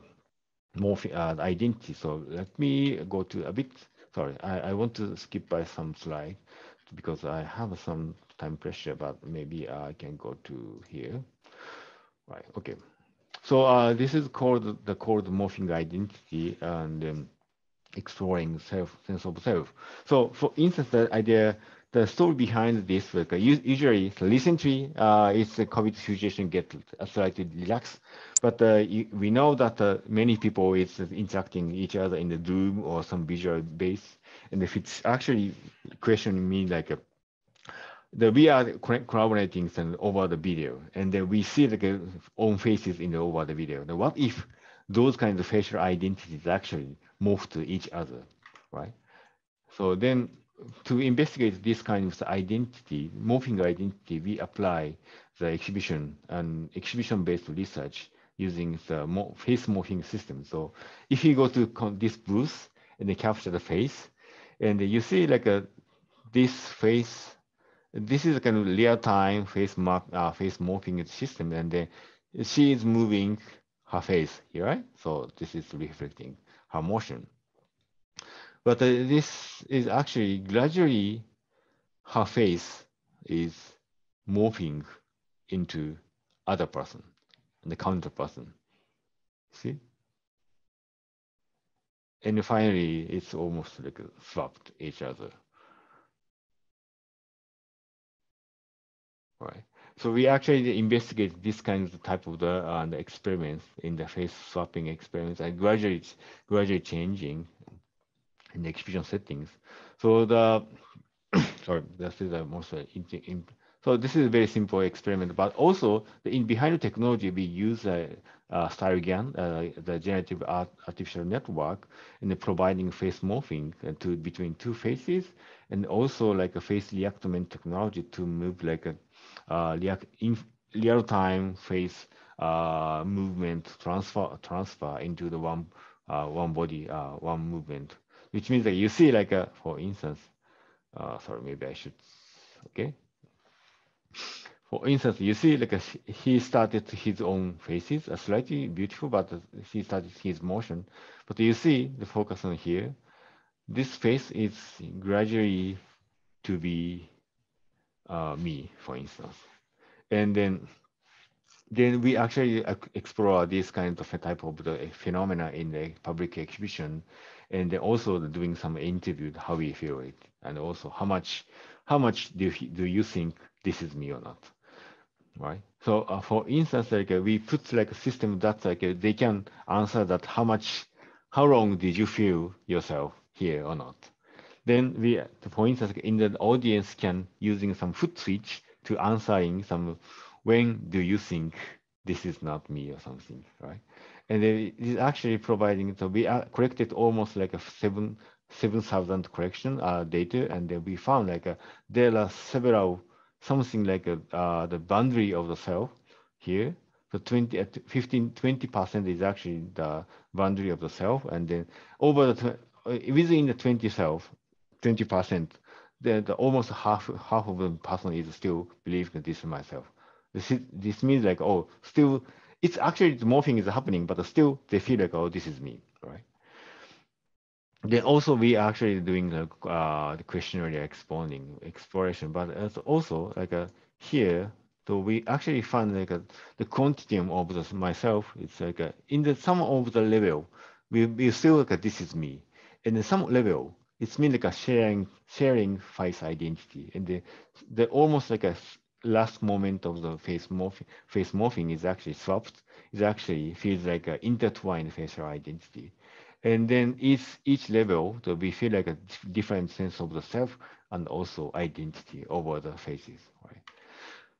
more uh, identity. So let me go to a bit sorry, I, I want to skip by some slide because I have some time pressure, but maybe I can go to here. Right, okay. So uh, this is called the called morphing identity and um, exploring self sense of self. So for instance, the idea, the story behind this, like uh, usually recently, uh, it's the COVID situation get slightly relaxed, but uh, we know that uh, many people is interacting each other in the Zoom or some visual base. And if it's actually questioning me like a, uh, the we are collaborating over the video, and then we see like uh, own faces in the over the video. Now, what if those kinds of facial identities actually move to each other, right? So then to investigate this kind of identity, morphing identity, we apply the exhibition and exhibition-based research using the face morphing system. So if you go to this booth and they capture the face, and you see like a, this face, this is a kind of real-time face uh, face morphing system, and then she is moving her face here, right? So this is reflecting her motion. But uh, this is actually gradually her face is morphing into other person and the counter person. See? And finally, it's almost like swapped each other. Right. So we actually investigate this kind of type of the, uh, the experiments in the face swapping experiments and gradually, gradually changing in the exhibition settings. So the sorry, this is the most uh, so this is a very simple experiment, but also the, in behind the technology, we use a, uh, StyleGAN, uh, the generative art, artificial network, in providing face morphing to between two faces, and also like a face reenactment technology to move like a uh, in real-time face uh, movement transfer transfer into the one uh, one body one movement, which means that you see like a, for instance, sorry, maybe I should, okay. For instance, you see like a, he started his own faces, a slightly beautiful, but he started his motion. But you see the focus on here, this face is gradually to be uh, me, for instance. And then then we actually explore this kind of a type of the phenomena in the public exhibition and then also doing some interview how we feel it and also how much how much do you, do you think this is me or not, right? So uh, for instance, like uh, we put like a system that like uh, they can answer that how much, how long did you feel yourself here or not? Then we, for instance, in the audience can using some foot switch to answering some, when do you think this is not me or something, right? And it is actually providing, so we collected almost like a seven, 7,000 collection uh, data, and then we found like uh, there are several something like a, uh, the boundary of the cell here. So 20, 15, 20% is actually the boundary of the cell. And then over the, uh, within the 20 cells, 20%, the, the almost half, half of the person is still believing this myself. This, is, this means like, oh, still, it's actually the morphing is happening, but still they feel like, oh, this is me, right? then also we are actually doing the, uh, the questionnaire expounding exploration, but also like a, uh, here, so we actually find like a, uh, the quantitum of the myself, it's like a, in the some of the level, we, we still like a, this is me. And in some level, it's mean like a sharing sharing face identity, and the the almost like a last moment of the face morphing face morphing is actually swapped. It actually feels like an intertwined facial identity, and then each each level, so we feel like a different sense of the self and also identity over the faces, right?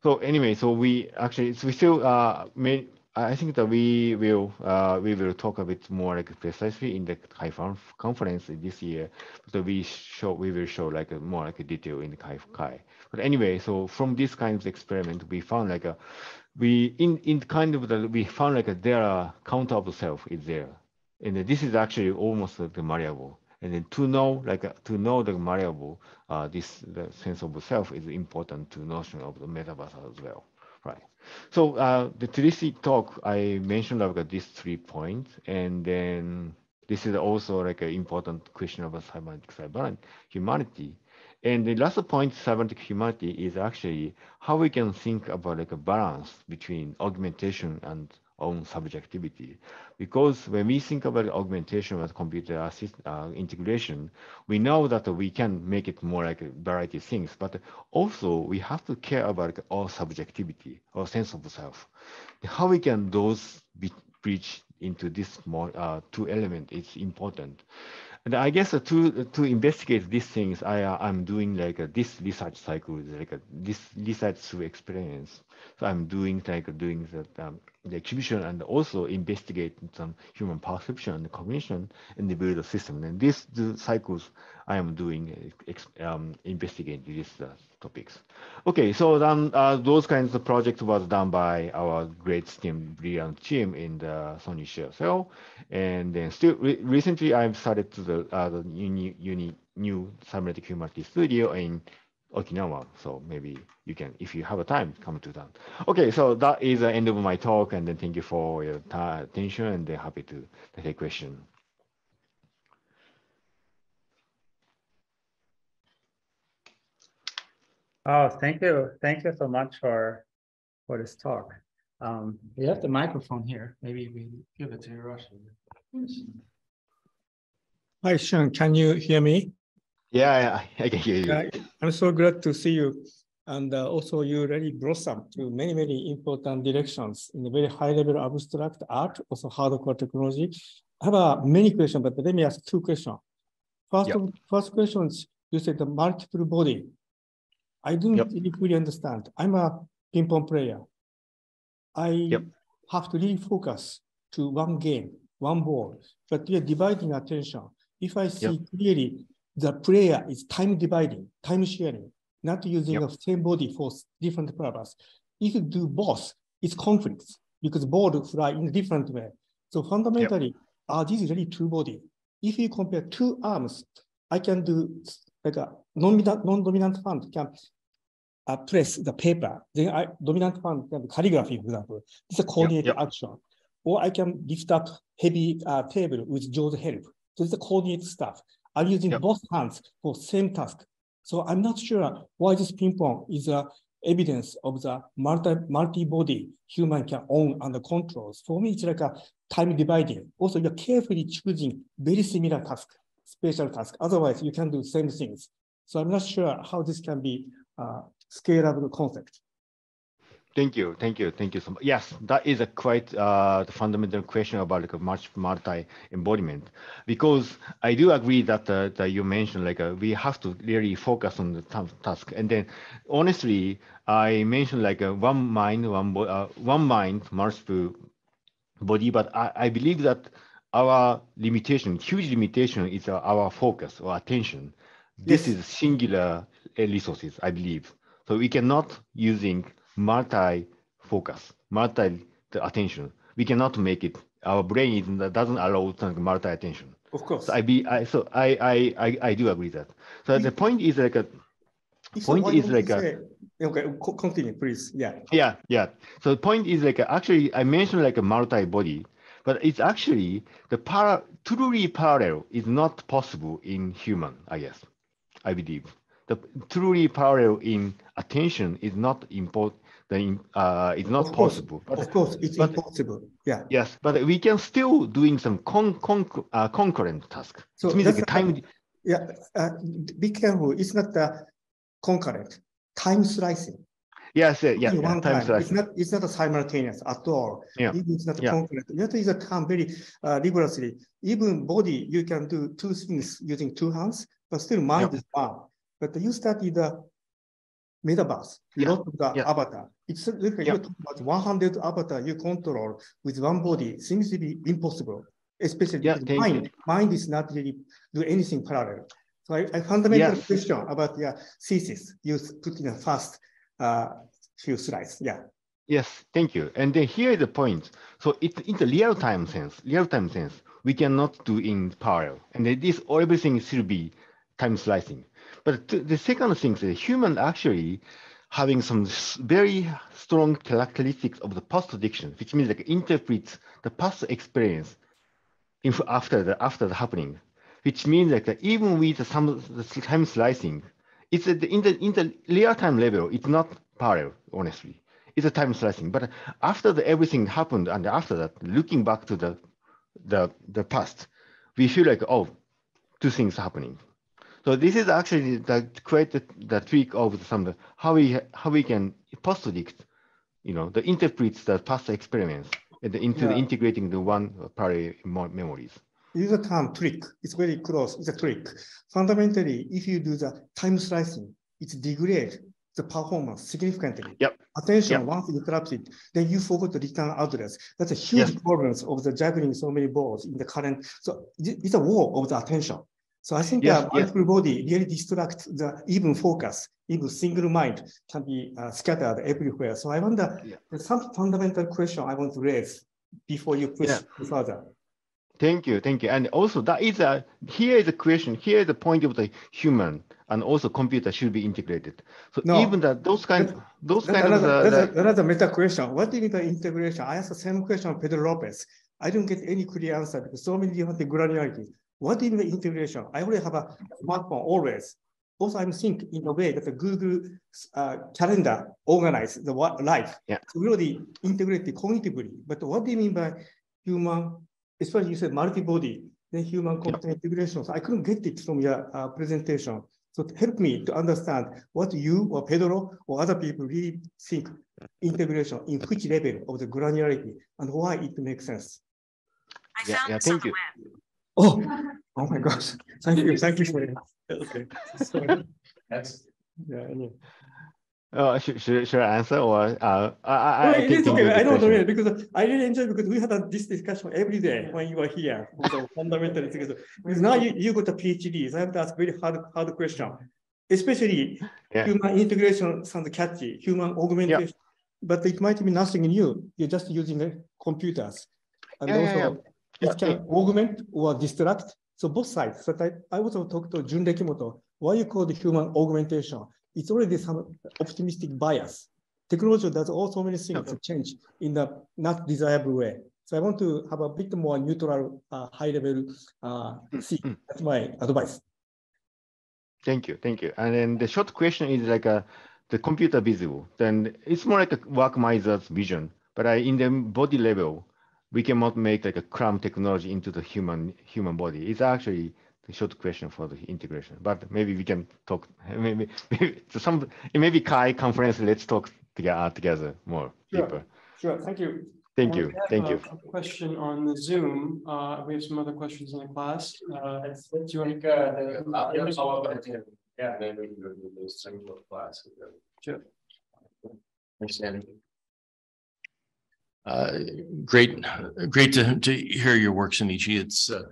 So anyway, so we actually so we still uh made I think that we will uh, we will talk a bit more like precisely in the CHI conference this year. So we show we will show like more like a detail in the CHI CHI. But anyway, so from this kind of experiment, we found like a we in in kind of the we found like a, there are counter of self is there, and this is actually almost like the variable. And then to know like uh, to know the variable, uh, this the sense of self is important to notion of the metaverse as well, right? So uh, the today's talk, I mentioned about these three points, and then this is also like an important question about cybernetic cybernetic humanity. And the last point, cybernetic humanity, is actually how we can think about like a balance between augmentation and own subjectivity. Because when we think about augmentation with computer assist, uh, integration, we know that we can make it more like a variety of things, but also we have to care about our subjectivity, our sense of self. How we can those be, bridge into this more uh, two element is important. And I guess to to investigate these things, I I'm doing like this research cycle, like this research through experience. So I'm doing like doing the um, the exhibition and also investigate some human perception and cognition and build a system. And these the cycles I am doing, um, investigating these uh, topics. Okay, so then uh, those kinds of projects was done by our great team, brilliant team in the Sony CSL. And then still re recently I've started to the, uh, the uni, uni, new cybernetic humanity studio in Okinawa. So maybe you can, if you have a time, come to that. Okay, so that is the end of my talk, and then thank you for your attention, and they're happy to, take question. Oh, thank you. Thank you so much for for this talk. Um, we have the microphone here. Maybe we give it to Hiroshi. Hi, Sean. Can you hear me? Yeah, I can hear you. I'm so glad to see you. And uh, also you really blossom to many, many important directions in a very high level abstract art, also hardcore technology. I have uh, many questions, but let me ask two questions. First, yep. first question is, you said the multiple body. I don't yep. really fully understand. I'm a ping pong player. I yep. have to really focus to one game, one ball, but we are dividing attention. If I see clearly the player is time dividing, time sharing, not using yep. the same body for different purpose. If you do both, it's conflicts because ball fly in a different way. So fundamentally, yep. Ah, are these really two body? If you compare two arms, I can do like a non-dominant, hand can uh, press the paper. Then I dominant hand can calligraphy, for example. It's a coordinated yep. action. Or I can lift up heavy uh, table with Joe's help. So it's a coordinated stuff are using yep. both hands for same task. So I'm not sure why this ping pong is a evidence of the multi multi body human can own and controls. For me, it's like a time dividing. Also, you're carefully choosing very similar task, special task. Otherwise, you can do same things. So I'm not sure how this can be a scalable concept. Thank you, thank you, thank you so much. Yes, that is a quite uh, fundamental question about like a multi embodiment, because I do agree that uh, that you mentioned like uh, we have to really focus on the task, and then honestly, I mentioned like uh, one mind, one uh, one mind, multiple body, but I, I believe that our limitation, huge limitation, is our focus or attention. This yes. is singular resources, I believe. So we cannot using multi-focus, multi attention. We cannot make it. Our brain doesn't allow multi attention. Of course. So I be I so I I I, I do agree that. So if, the point is like a point so is like a okay continue please yeah yeah yeah so the point is like actually i mentioned like a multi-body but it's actually the para truly parallel is not possible in human i guess i believe the truly parallel in attention is not important then uh, it's not of possible. But, of course, it's but, impossible. Yeah. Yes, but we can still doing some con, con uh, concurrent task. So it means like time. Yeah, uh, be careful. It's not the concurrent time slicing. Yes, yeah, yeah, yeah, one time time. It's not, it's not a simultaneous at all. Yeah. Even It's not Yeah. concurrent. You have to use a term very uh, rigorously. Even body, you can do two things using two hands, but still mind is one. But you study the metaverse, Yeah. not the Yeah. avatar. It's like Yeah. you talk about 100 avatar you control with one body seems to be impossible, especially Yeah, you. mind. Mind is not really do anything parallel. So I, I fundamental Yes. question about your thesis you put in the first uh, few slides. Yeah. Yes, thank you. And then here is the point. So it's in the real time sense, real time sense, we cannot do in parallel. And this everything should be time slicing. But the second thing is human actually having some very strong characteristics of the past addiction, which means like interprets the past experience after the after the happening, which means like that even with some time slicing, it's at the, in the in the real time level, it's not parallel, honestly it's a time slicing. But after the, everything happened, and after that, looking back to the the the past, we feel like oh, two things happening. So this is actually the quite the, the trick of some how we how we can post predict, you know, the interprets the past experiments and the, into the integrating the one parallel memories. Use the term trick. It's very close. It's a trick. Fundamentally, if you do the time slicing, it degrades the performance significantly. Yep. Attention, Yep. once interrupted, then you forgot the return address. That's a huge Yes. problem of the juggling so many balls in the current. So it's a war of the attention. So I think Yes, uh, yes. mindful body really distracts the even focus, even single mind can be uh, scattered everywhere. So I wonder, Yeah. there's some fundamental question I want to raise before you push Yeah. further. Thank you, thank you. And also that is a here is a question. Here is the point of the human and also computer should be integrated. So No. even that those kind those That's kind of another, the, that's the- a- another meta question. What do you mean by integration? I asked the same question of Pedro Lopes. I don't get any clear answer because so many different granularities. What do you mean by integration? I already have a smartphone always. Also, I'm thinking in a way that the Google uh, calendar organize the life. Yeah. So we already integrated cognitively. But what do you mean by human, especially you said multi-body, then human computer integration. So I couldn't get it from your uh, presentation. So help me to understand what you or Pedro or other people really think integration in which level of the granularity and why it makes sense. I Yeah, found yeah, thank you. Oh, oh my gosh. Thank you. Thank you for it. Okay. Sorry. That's Yeah, anyway. Uh, should, should, should I answer or uh, I, I, No, I it can is think okay. I know question. way because I really enjoy because we had a, this discussion every day when you were here. So fundamentally. Because now you, you got a PhD, so I have to ask very hard, hard question. Especially Yeah. human integration sounds catchy, human augmentation. But it might be nothing new. You're just using uh, computers. And Yeah, yeah, also yeah. it can augment or distract. So both sides. So I, I also talked to Jun Rekimoto. Why you call the human augmentation? It's already some optimistic bias. Technology does all so many things to change in the not desirable way. So I want to have a bit more neutral, uh, high level uh, see. mm. That's my advice. Thank you, thank you. And then the short question is like a, the computer visible. Then it's more like a work miser's vision. But I, in the body level, we cannot make like a cram technology into the human human body. It's actually short question for the integration. But maybe we can talk. Maybe, maybe some maybe CHI conference. Let's talk together together more Sure. deeper. Sure, thank you. Thank Uh, you, have thank a- you. Question on the Zoom. Uh, we have some other questions in the class. Uh, do you want to? Yeah, then we can go to the second floor class. Sure. Understanding. Uh, great, great to, to hear your work, Shinichi. It's, uh,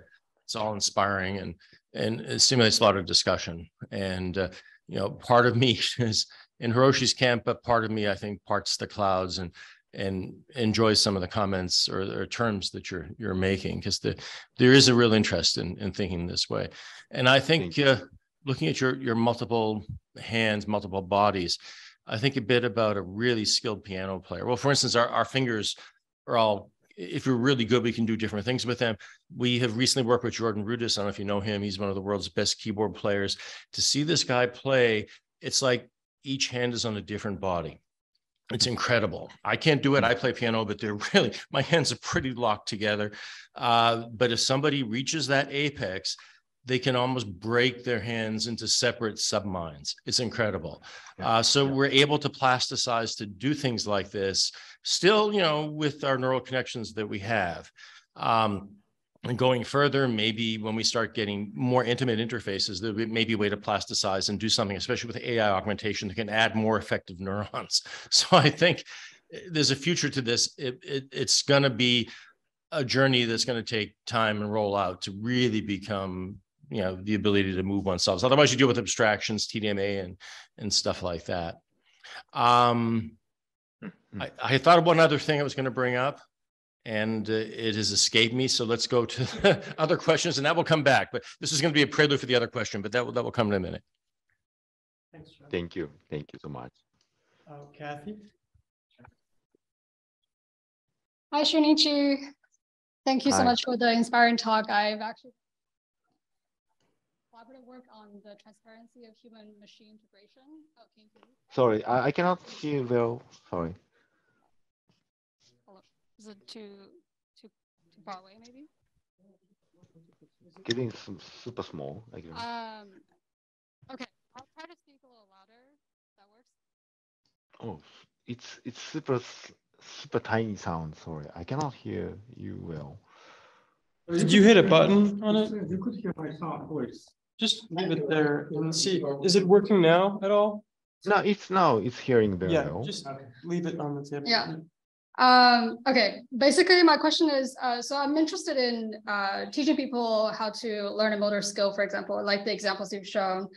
it's all inspiring and, and it stimulates a lot of discussion. And, uh, you know, part of me is in Hiroshi's camp, but part of me, I think, parts the clouds and, and enjoys some of the comments or, or terms that you're, you're making because the, there is a real interest in, in thinking this way. And I think, uh, looking at your, your multiple hands, multiple bodies, I think a bit about a really skilled piano player. Well, for instance, our, our fingers are all, if you're really good, we can do different things with them. We have recently worked with Jordan Rudess. I don't know if you know him. He's one of the world's best keyboard players. To see this guy play, it's like each hand is on a different body. It's incredible. I can't do it. I play piano, but they're really, my hands are pretty locked together. Uh, but if somebody reaches that apex, they can almost break their hands into separate subminds. It's incredible. Yeah, Uh, so yeah. we're able to plasticize to do things like this, still, you know, with our neural connections that we have. Um, and going further, maybe when we start getting more intimate interfaces, there may be a way to plasticize and do something, especially with AI augmentation, that can add more effective neurons. So I think eh, there's a future to this. It, it, it's going to be a journey that's going to take time and roll out to really become, you know, the ability to move oneself. Otherwise, you deal with abstractions, TDMA, and and stuff like that. Um, I, I thought of one other thing I was going to bring up, and uh, it has escaped me. So let's go to other questions, and that will come back. But this is going to be a prelude for the other question, but that will that will come in a minute. Thanks, John. Thank you. Thank you so much. Uh, Kathy? Hi, Shunichi. Thank you so much for the inspiring talk. I've actually collaborative work on the transparency of human machine integration. Oh, can you hear me? Sorry, I, I cannot see you well. Sorry. Is it too too too far away, maybe? Getting some super small. Like, you know. Um, okay, I'll try to speak a little louder. That works. oh, it's it's super super tiny sound. Sorry, I cannot hear you well. Did you hit a button on it? You could hear my soft voice. Just leave it there and see. Is it working now at all? No, it's now it's hearing very Yeah, well. just leave it on the tip. Yeah. Um, okay, basically my question is, uh, so I'm interested in uh, teaching people how to learn a motor skill, for example, like the examples you've shown.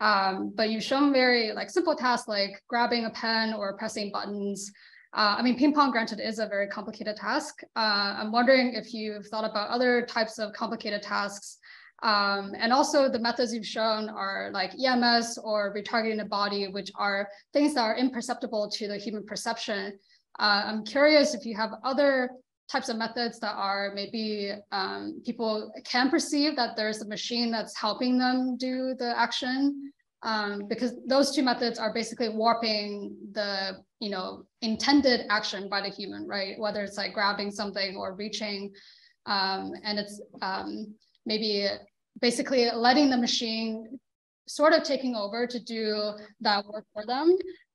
Um, but you've shown very like simple tasks like grabbing a pen or pressing buttons. Uh, I mean, ping pong granted is a very complicated task. Uh, I'm wondering if you've thought about other types of complicated tasks. Um, and also the methods you've shown are like EMS or retargeting the body, which are things that are imperceptible to the human perception. Uh, I'm curious if you have other types of methods that are maybe um, people can perceive that there's a machine that's helping them do the action, um, because those two methods are basically warping the you know intended action by the human, right? Whether it's like grabbing something or reaching, um, and it's um, maybe basically letting the machine sort of taking over to do that work for them.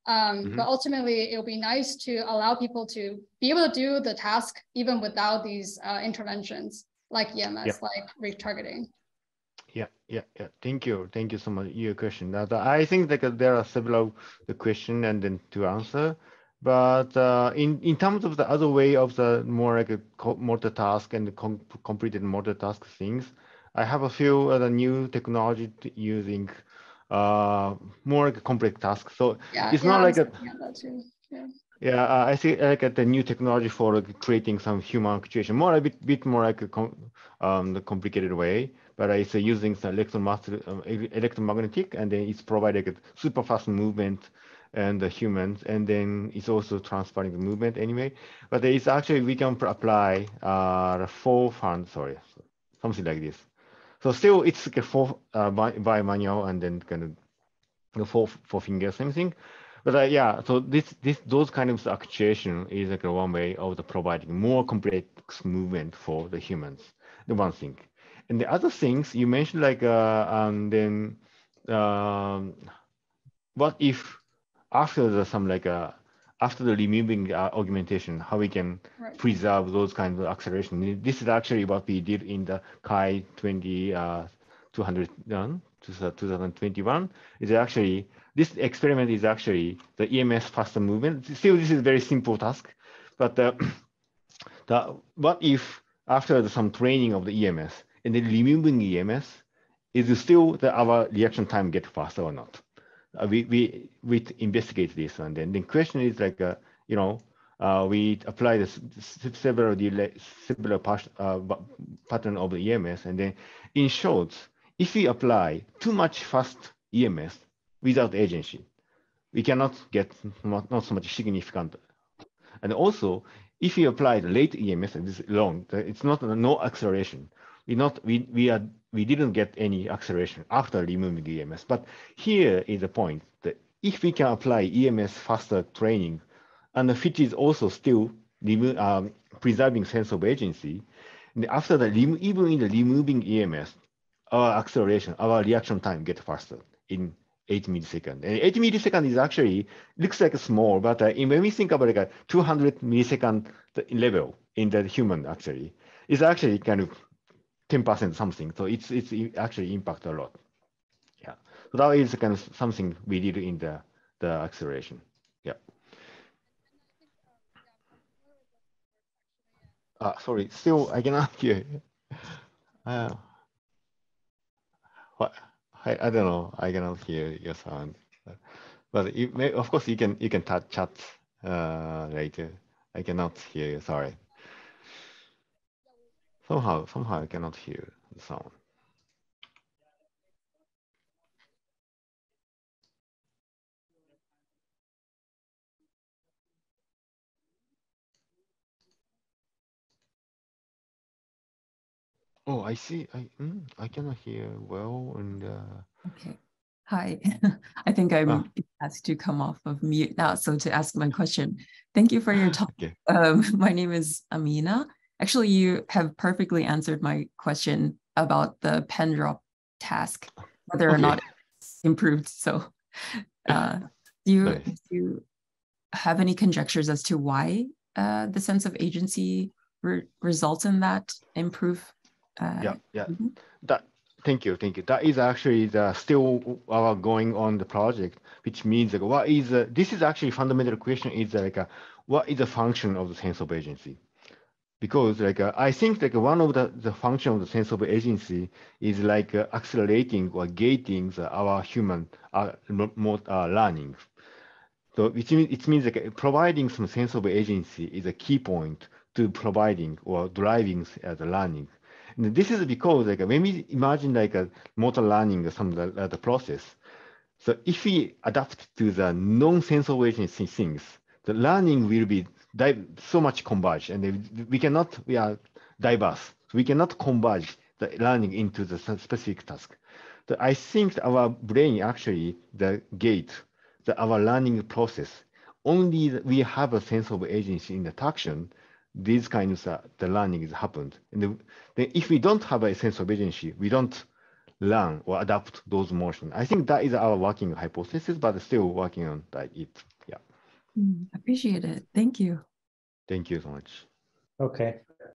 Um, Mhm. But ultimately, it'll be nice to allow people to be able to do the task even without these uh, interventions like EMS, like retargeting. Yeah, yeah, yeah. Thank you. Thank you so much. Your question. I think that uh, there are several the question and then to answer. But uh, in in terms of the other way of the more like a co- multitask and the com completed multitask things, I have a few other new technology using uh more complex tasks. So Yeah, It's yeah, not I like a- looking at that too. Yeah. yeah, uh, I see like at the new technology for like, creating some human actuation, more a bit bit more like a com um the complicated way, but it's uh, using some electromagnetic, um, electromagnetic, and then it's providing a super fast movement and the humans, and then it's also transferring the movement anyway. But it's actually we can pr- apply uh the four fund, sorry, something like this. So still it's like a four uh, by, by manual and then kind of the four four fingers, same thing. But uh, yeah, so this this those kind of actuation is like one way of the providing more complex movement for the humans. The one thing, and the other things you mentioned like uh, um then um what if after the some like uh after the removing uh, augmentation, how we can Right. preserve those kinds of acceleration. This is actually what we did in the CHI 20 uh, 201 2021 is actually this experiment is actually the EMS faster movement. Still, this is a very simple task, but uh, the what if after the, some training of the EMS and then removing EMS, is still the, our reaction time get faster or not? Uh, we we we investigate this and then the question is like uh, you know uh, we apply this several delay, part, uh, pattern of the EMS and then in short, if we apply too much fast EMS without agency, we cannot get not, not so much significant. And also, if we apply the late EMS, and this long, it's not no acceleration. We not we we are we didn't get any acceleration after removing EMS. But here is the point that if we can apply EMS faster training, and which is also still um, preserving sense of agency, after the even in the removing EMS, our acceleration, our reaction time get faster in 8 milliseconds. And 8 milliseconds is actually looks like small, but uh, when we think about like a 200 millisecond level in the human actually, it's actually kind of 10% something. So it's it's actually impact a lot. Yeah. So that is kind of something we did in the the acceleration. Yeah. Uh, sorry, still I cannot hear. Uh, what? I, I don't know. I cannot hear your sound. But, may, of course you can you can chat uh, later. I cannot hear you. Sorry. Somehow somehow I cannot hear the sound. Oh, I see. I mm, I cannot hear well and uh, Okay. Hi. I think I'm Ah. asked to come off of mute now. So to ask my question, thank you for your talk. okay. Um, my name is Amina. Actually, you have perfectly answered my question about the pen drop task, whether or Okay. not it's improved. So, uh, do you Nice. do you have any conjectures as to why uh, the sense of agency re- results in that improve? Uh, Yeah, yeah. mhm. That thank you, thank you. That is actually the still our going on the project, which means like what is uh, this is actually fundamental question is like uh, what is the function of the sense of agency? Because like uh, I think like one of the, the function of the sense of agency is like uh, accelerating or gating the, our human uh, mo- mo- uh, learning. So which means it means like uh, providing some sense of agency is a key point to providing or driving uh, the learning. And this is because like when we imagine like a motor learning some of the, uh, the process, so if we adapt to the non-sense of agency things, the learning will be so much converge, and we cannot we are diverse. We cannot converge the learning into the specific task. So I think our brain actually the gate, the our learning process. Only we have a sense of agency in the action, these kinds of uh, the learning is happened. And the- then if we don't have a sense of agency, we don't learn or adapt those motions. I think that is our working hypothesis, but still working on like it. Yeah. Mm, Appreciate it. Thank you. Thank you so much. Okay,